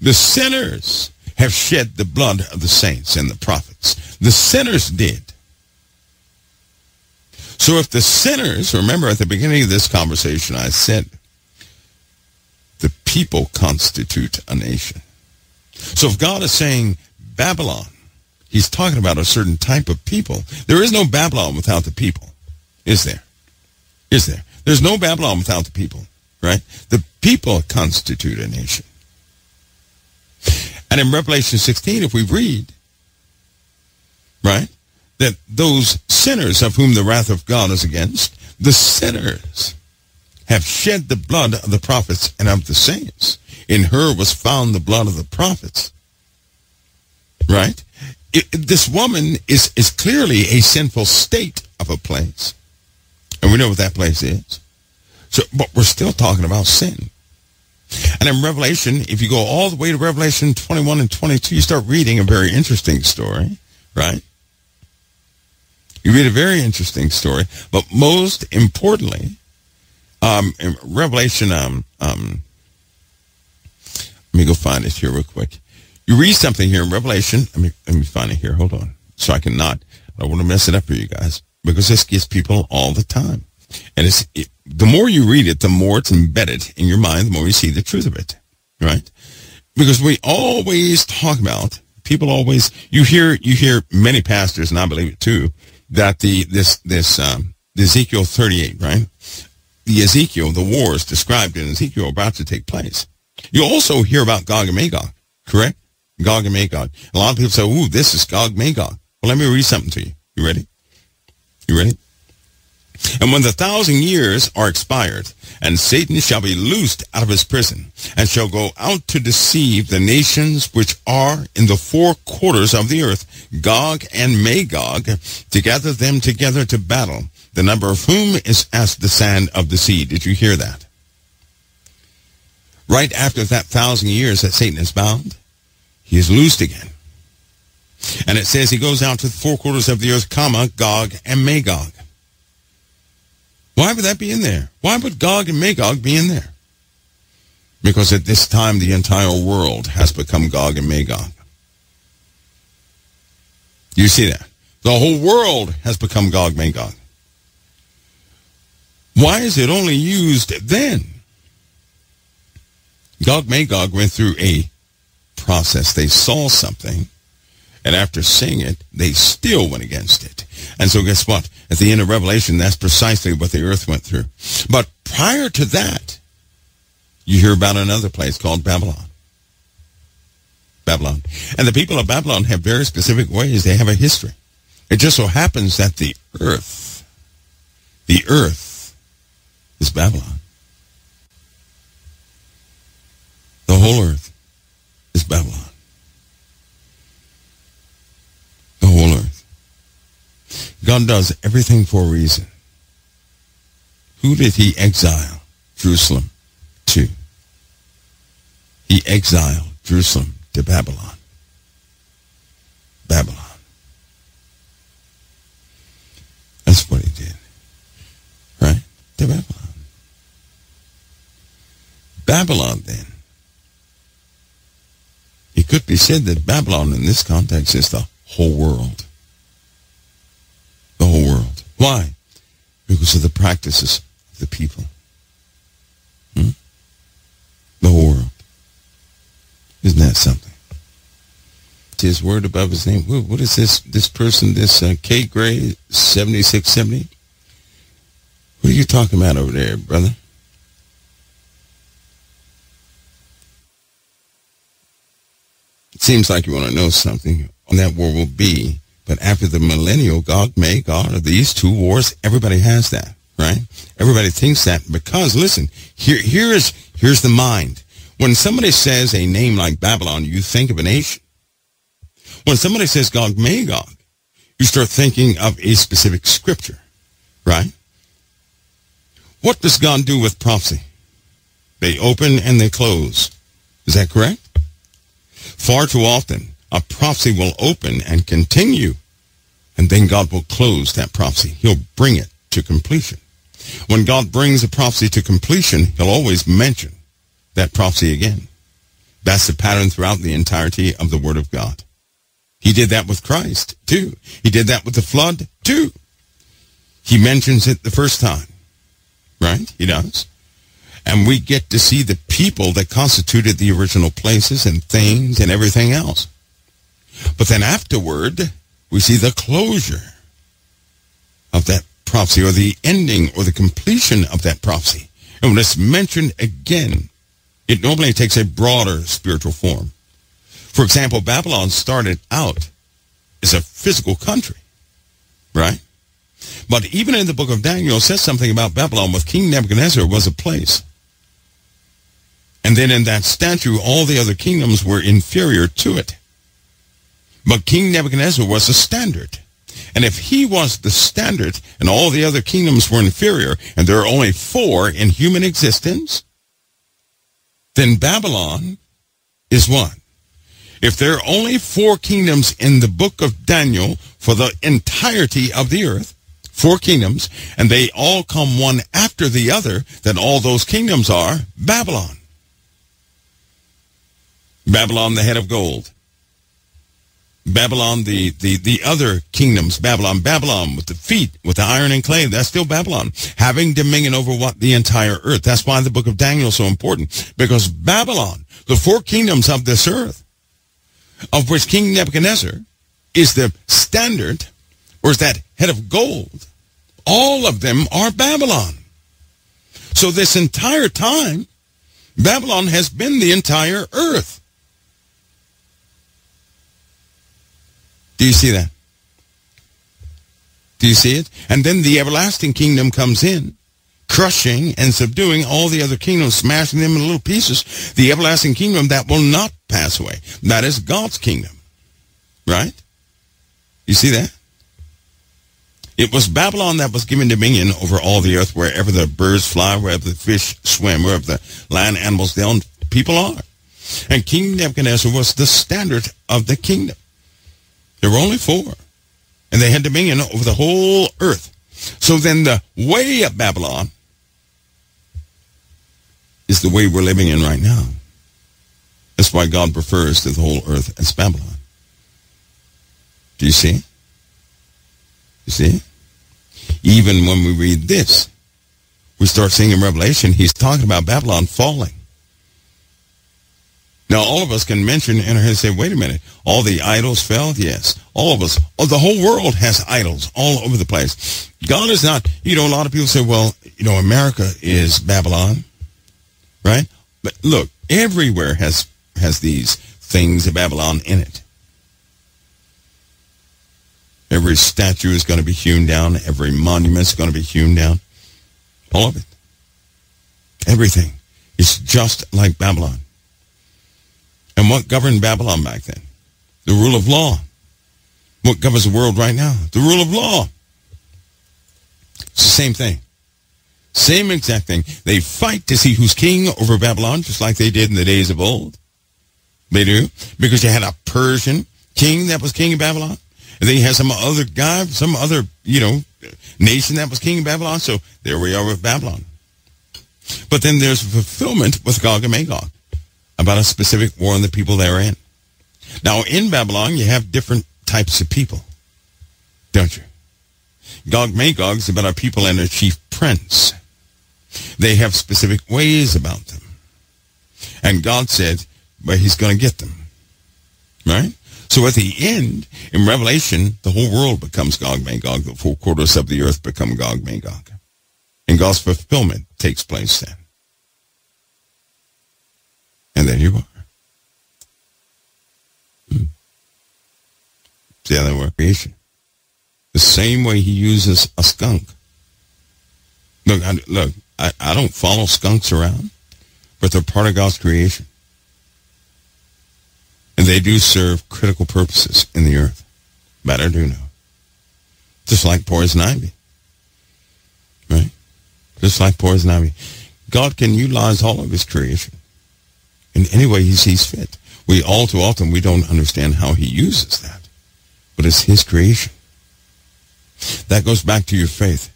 the sinners have shed the blood of the saints and the prophets. The sinners did. So if the sinners, remember at the beginning of this conversation, I said, the people constitute a nation. So if God is saying Babylon, he's talking about a certain type of people. There is no Babylon without the people, is there? Is there? There's no Babylon without the people, right? The people constitute a nation. And in Revelation 16, if we read, right, that those sinners of whom the wrath of God is against, the sinners have shed the blood of the prophets and of the saints. In her was found the blood of the prophets. Right? It, this woman is, is clearly a sinful state of a place. And we know what that place is. So, but we're still talking about sin. And in Revelation, if you go all the way to Revelation 21 and 22, you start reading a very interesting story, right? You read a very interesting story, but most importantly, um, Revelation, um, um, let me go find it here real quick. You read something here in Revelation. Let me let me find it here. Hold on, so I cannot. I want to mess it up for you guys because this gets people all the time. And it's it, the more you read it, the more it's embedded in your mind, the more you see the truth of it, right? Because we always talk about people always you hear you hear many pastors, and I believe it too, that the this this um, the Ezekiel 38, right? The Ezekiel, the wars described in Ezekiel are about to take place. You also hear about Gog and Magog, correct? Gog and Magog. A lot of people say, "Ooh, this is Gog Magog." Well, let me read something to you. You ready? You ready? And when the thousand years are expired, and Satan shall be loosed out of his prison, and shall go out to deceive the nations which are in the four quarters of the earth, Gog and Magog, to gather them together to battle, the number of whom is as the sand of the sea. Did you hear that? Right after that thousand years that Satan is bound, he is loosed again. And it says he goes out to the four quarters of the earth, comma, Gog and Magog. Why would that be in there? Why would Gog and Magog be in there? Because at this time the entire world has become Gog and Magog. You see that? The whole world has become Gog Magog. Why is it only used then? Gog Magog went through a process. They saw something, and after seeing it, they still went against it. And so guess what? At the end of Revelation, that's precisely what the earth went through. But prior to that, you hear about another place called Babylon. Babylon. And the people of Babylon have very specific ways. They have a history. It just so happens that the earth, the earth is Babylon. The whole earth is Babylon. The whole earth. God does everything for a reason. Who did he exile Jerusalem to? He exiled Jerusalem to Babylon. Babylon. That's what he did. Right? To Babylon. Babylon, then. It could be said that Babylon in this context is the whole world. The whole world. Why? Because of the practices of the people. Hmm? The whole world. Isn't that something? His word above his name. What is this? This person, this uh, K. Gray, seventy six seventy. What are you talking about over there, brother? It seems like you want to know something on that war will be. But after the millennial, God may, God, of these two wars, everybody has that, right? Everybody thinks that because, listen, here, here is, here's the mind. When somebody says a name like Babylon, you think of a nation. When somebody says Gog Magog, you start thinking of a specific scripture, right? What does God do with prophecy? They open and they close. Is that correct? Far too often, a prophecy will open and continue, and then God will close that prophecy. He'll bring it to completion. When God brings a prophecy to completion, he'll always mention that prophecy again. That's the pattern throughout the entirety of the Word of God. He did that with Christ, too. He did that with the flood, too. He mentions it the first time, right? He does. And we get to see the people that constituted the original places and things and everything else. But then afterward, we see the closure of that prophecy or the ending or the completion of that prophecy. And when it's mentioned again, it normally takes a broader spiritual form. For example, Babylon started out as a physical country, right? But even in the book of Daniel, it says something about Babylon with King Nebuchadnezzar was a place. And then in that statue, all the other kingdoms were inferior to it. But King Nebuchadnezzar was a standard. And if he was the standard and all the other kingdoms were inferior, and there are only four in human existence, then Babylon is one. If there are only four kingdoms in the book of Daniel for the entirety of the earth, four kingdoms, and they all come one after the other, then all those kingdoms are Babylon. Babylon, the head of gold. Babylon, the, the, the other kingdoms, Babylon, Babylon with the feet, with the iron and clay, that's still Babylon, having dominion over what? The entire earth. That's why the book of Daniel is so important, because Babylon, the four kingdoms of this earth, of which King Nebuchadnezzar is the standard, or is that head of gold, all of them are Babylon. So this entire time, Babylon has been the entire earth. Do you see that? Do you see it? And then the everlasting kingdom comes in, crushing and subduing all the other kingdoms, smashing them in little pieces. The everlasting kingdom that will not pass away. That is God's kingdom. Right? You see that? It was Babylon that was given dominion over all the earth, wherever the birds fly, wherever the fish swim, wherever the land animals down, people are. And King Nebuchadnezzar was the standard of the kingdom. There were only four. And they had dominion over the whole earth. So then the way of Babylon is the way we're living in right now. That's why God refers to the whole earth as Babylon. Do you see? You see? Even when we read this, we start seeing in Revelation, he's talking about Babylon falling. Now, all of us can mention and say, wait a minute, all the idols fell? Yes. All of us. Oh, the whole world has idols all over the place. God is not, you know, a lot of people say, well, you know, America is Babylon, right? But look, everywhere has, has these things of Babylon in it. Every statue is going to be hewn down. Every monument is going to be hewn down. All of it. Everything is just like Babylon. And what governed Babylon back then? The rule of law. What governs the world right now? The rule of law. It's the same thing. Same exact thing. They fight to see who's king over Babylon, just like they did in the days of old. They do. Because you had a Persian king that was king of Babylon. And then you had some other guy, some other, you know, nation that was king of Babylon. So there we are with Babylon. But then there's fulfillment with Gog and Magog about a specific war and the people therein. Now in Babylon, you have different types of people, don't you? Gog Magog is about our people and their chief prince. They have specific ways about them. And God said, but he's going to get them. Right? So at the end, in Revelation, the whole world becomes Gog Magog. The four quarters of the earth become Gog Magog. And God's fulfillment takes place then. And there you are. Hmm. See how that? Creation. The same way he uses a skunk. Look, I, look, I, I don't follow skunks around, but they're part of God's creation. And they do serve critical purposes in the earth. I do know. Just like poison ivy. Right? Just like poison ivy. God can utilize all of his creation in any way he sees fit. We all too often, we don't understand how he uses that. But it's his creation. That goes back to your faith.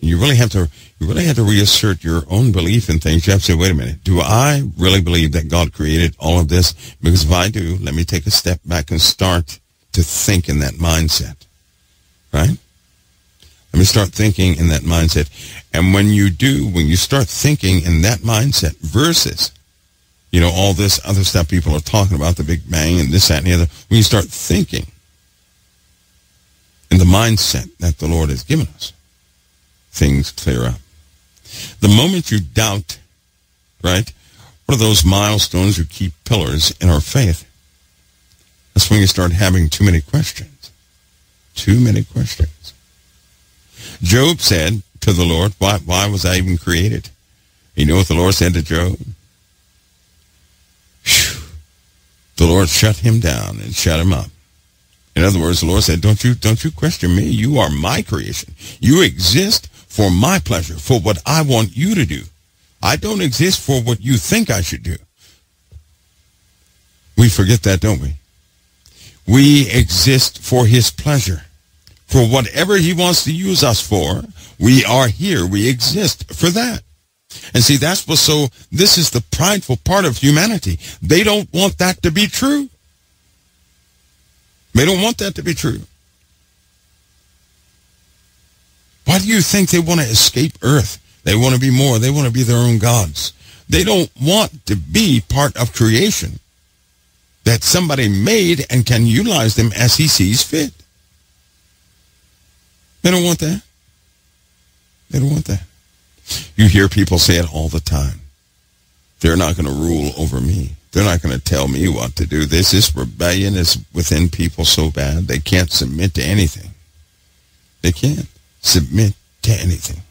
You really have to you really have to reassert your own belief in things. You have to say, wait a minute, do I really believe that God created all of this? Because if I do, let me take a step back and start to think in that mindset. Right? Let me start thinking in that mindset. And when you do, when you start thinking in that mindset versus, you know, all this other stuff people are talking about, the Big Bang and this, that, and the other, when you start thinking in the mindset that the Lord has given us, things clear up. The moment you doubt, right, what are those milestones or key pillars in our faith? That's when you start having too many questions. Too many questions. Job said to the Lord, why, why was I even created? You know what the Lord said to Job? The Lord shut him down and shut him up. In other words, the Lord said, don't you, don't you question me. You are my creation. You exist for my pleasure, for what I want you to do. I don't exist for what you think I should do. We forget that, don't we? We exist for his pleasure. For whatever he wants to use us for, we are here. We exist for that. And see, that's what's so, this is the prideful part of humanity. They don't want that to be true. They don't want that to be true. Why do you think they want to escape Earth? They want to be more. They want to be their own gods. They don't want to be part of creation that somebody made and can utilize them as he sees fit. They don't want that. They don't want that. You hear people say it all the time. They're not going to rule over me. They're not going to tell me what to do. This, this rebellion is within people so bad they can't submit to anything. They can't submit to anything.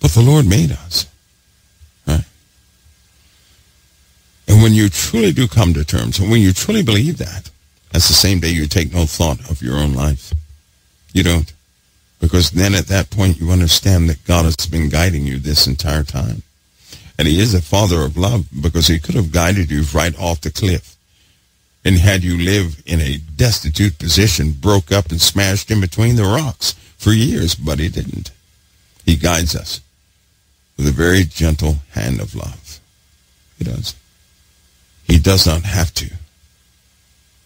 But the Lord made us. Right? And when you truly do come to terms, and when you truly believe that, that's the same day you take no thought of your own life. You don't. Because then at that point you understand that God has been guiding you this entire time. And he is a father of love because he could have guided you right off the cliff. And had you live in a destitute position, broke up and smashed in between the rocks for years, but he didn't. He guides us with a very gentle hand of love. He does. He does not have to.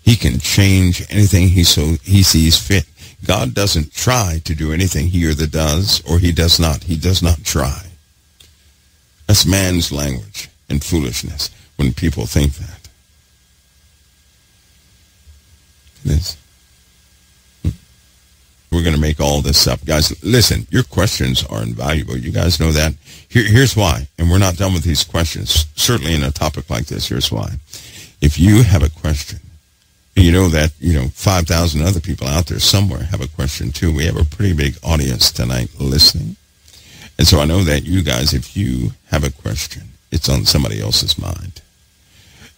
He can change anything he so he sees fit. God doesn't try to do anything he either does or he does not. He does not try. That's man's language and foolishness when people think that. It is. Hmm. We're going to make all this up. Guys, listen, your questions are invaluable. You guys know that. Here, here's why. And we're not done with these questions. Certainly in a topic like this, here's why. If you have a question, you know that, you know, 5,000 other people out there somewhere have a question too. We have a pretty big audience tonight listening. And so I know that you guys, if you have a question, it's on somebody else's mind.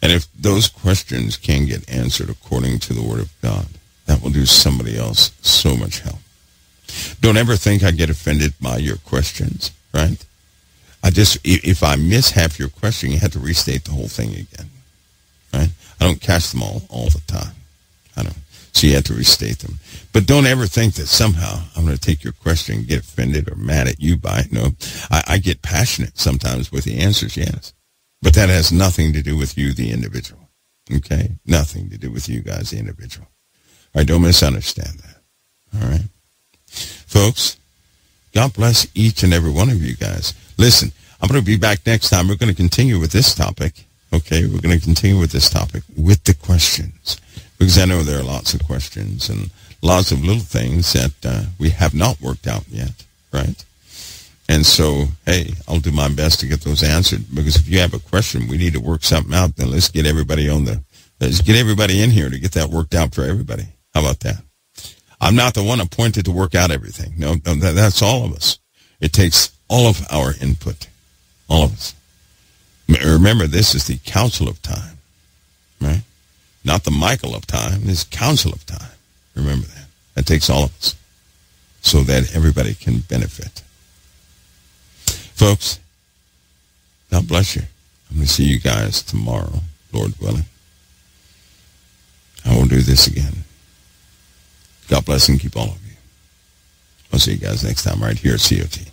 And if those questions can get answered according to the Word of God, that will do somebody else so much help. Don't ever think I get offended by your questions, right? I just, if I miss half your question, you have to restate the whole thing again, right? I don't catch them all all the time. I don't. So you have to restate them. But don't ever think that somehow I'm going to take your question and get offended or mad at you by it. No, I, I get passionate sometimes with the answers, yes. But that has nothing to do with you, the individual. Okay? Nothing to do with you guys, the individual. All right, don't misunderstand that. All right? Folks, God bless each and every one of you guys. Listen, I'm going to be back next time. We're going to continue with this topic. Okay, we're going to continue with this topic with the questions because I know there are lots of questions and lots of little things that uh, we have not worked out yet, right? And so, hey, I'll do my best to get those answered because if you have a question, we need to work something out. Then let's get everybody on the, let's get everybody in here to get that worked out for everybody. How about that? I'm not the one appointed to work out everything. No, no that, that's all of us. It takes all of our input, all of us. Remember, this is the council of time, right? Not the Michael of time. This council of time. Remember that. That takes all of us so that everybody can benefit. Folks, God bless you. I'm going to see you guys tomorrow, Lord willing. I will do this again. God bless and keep all of you. I'll see you guys next time right here at COT.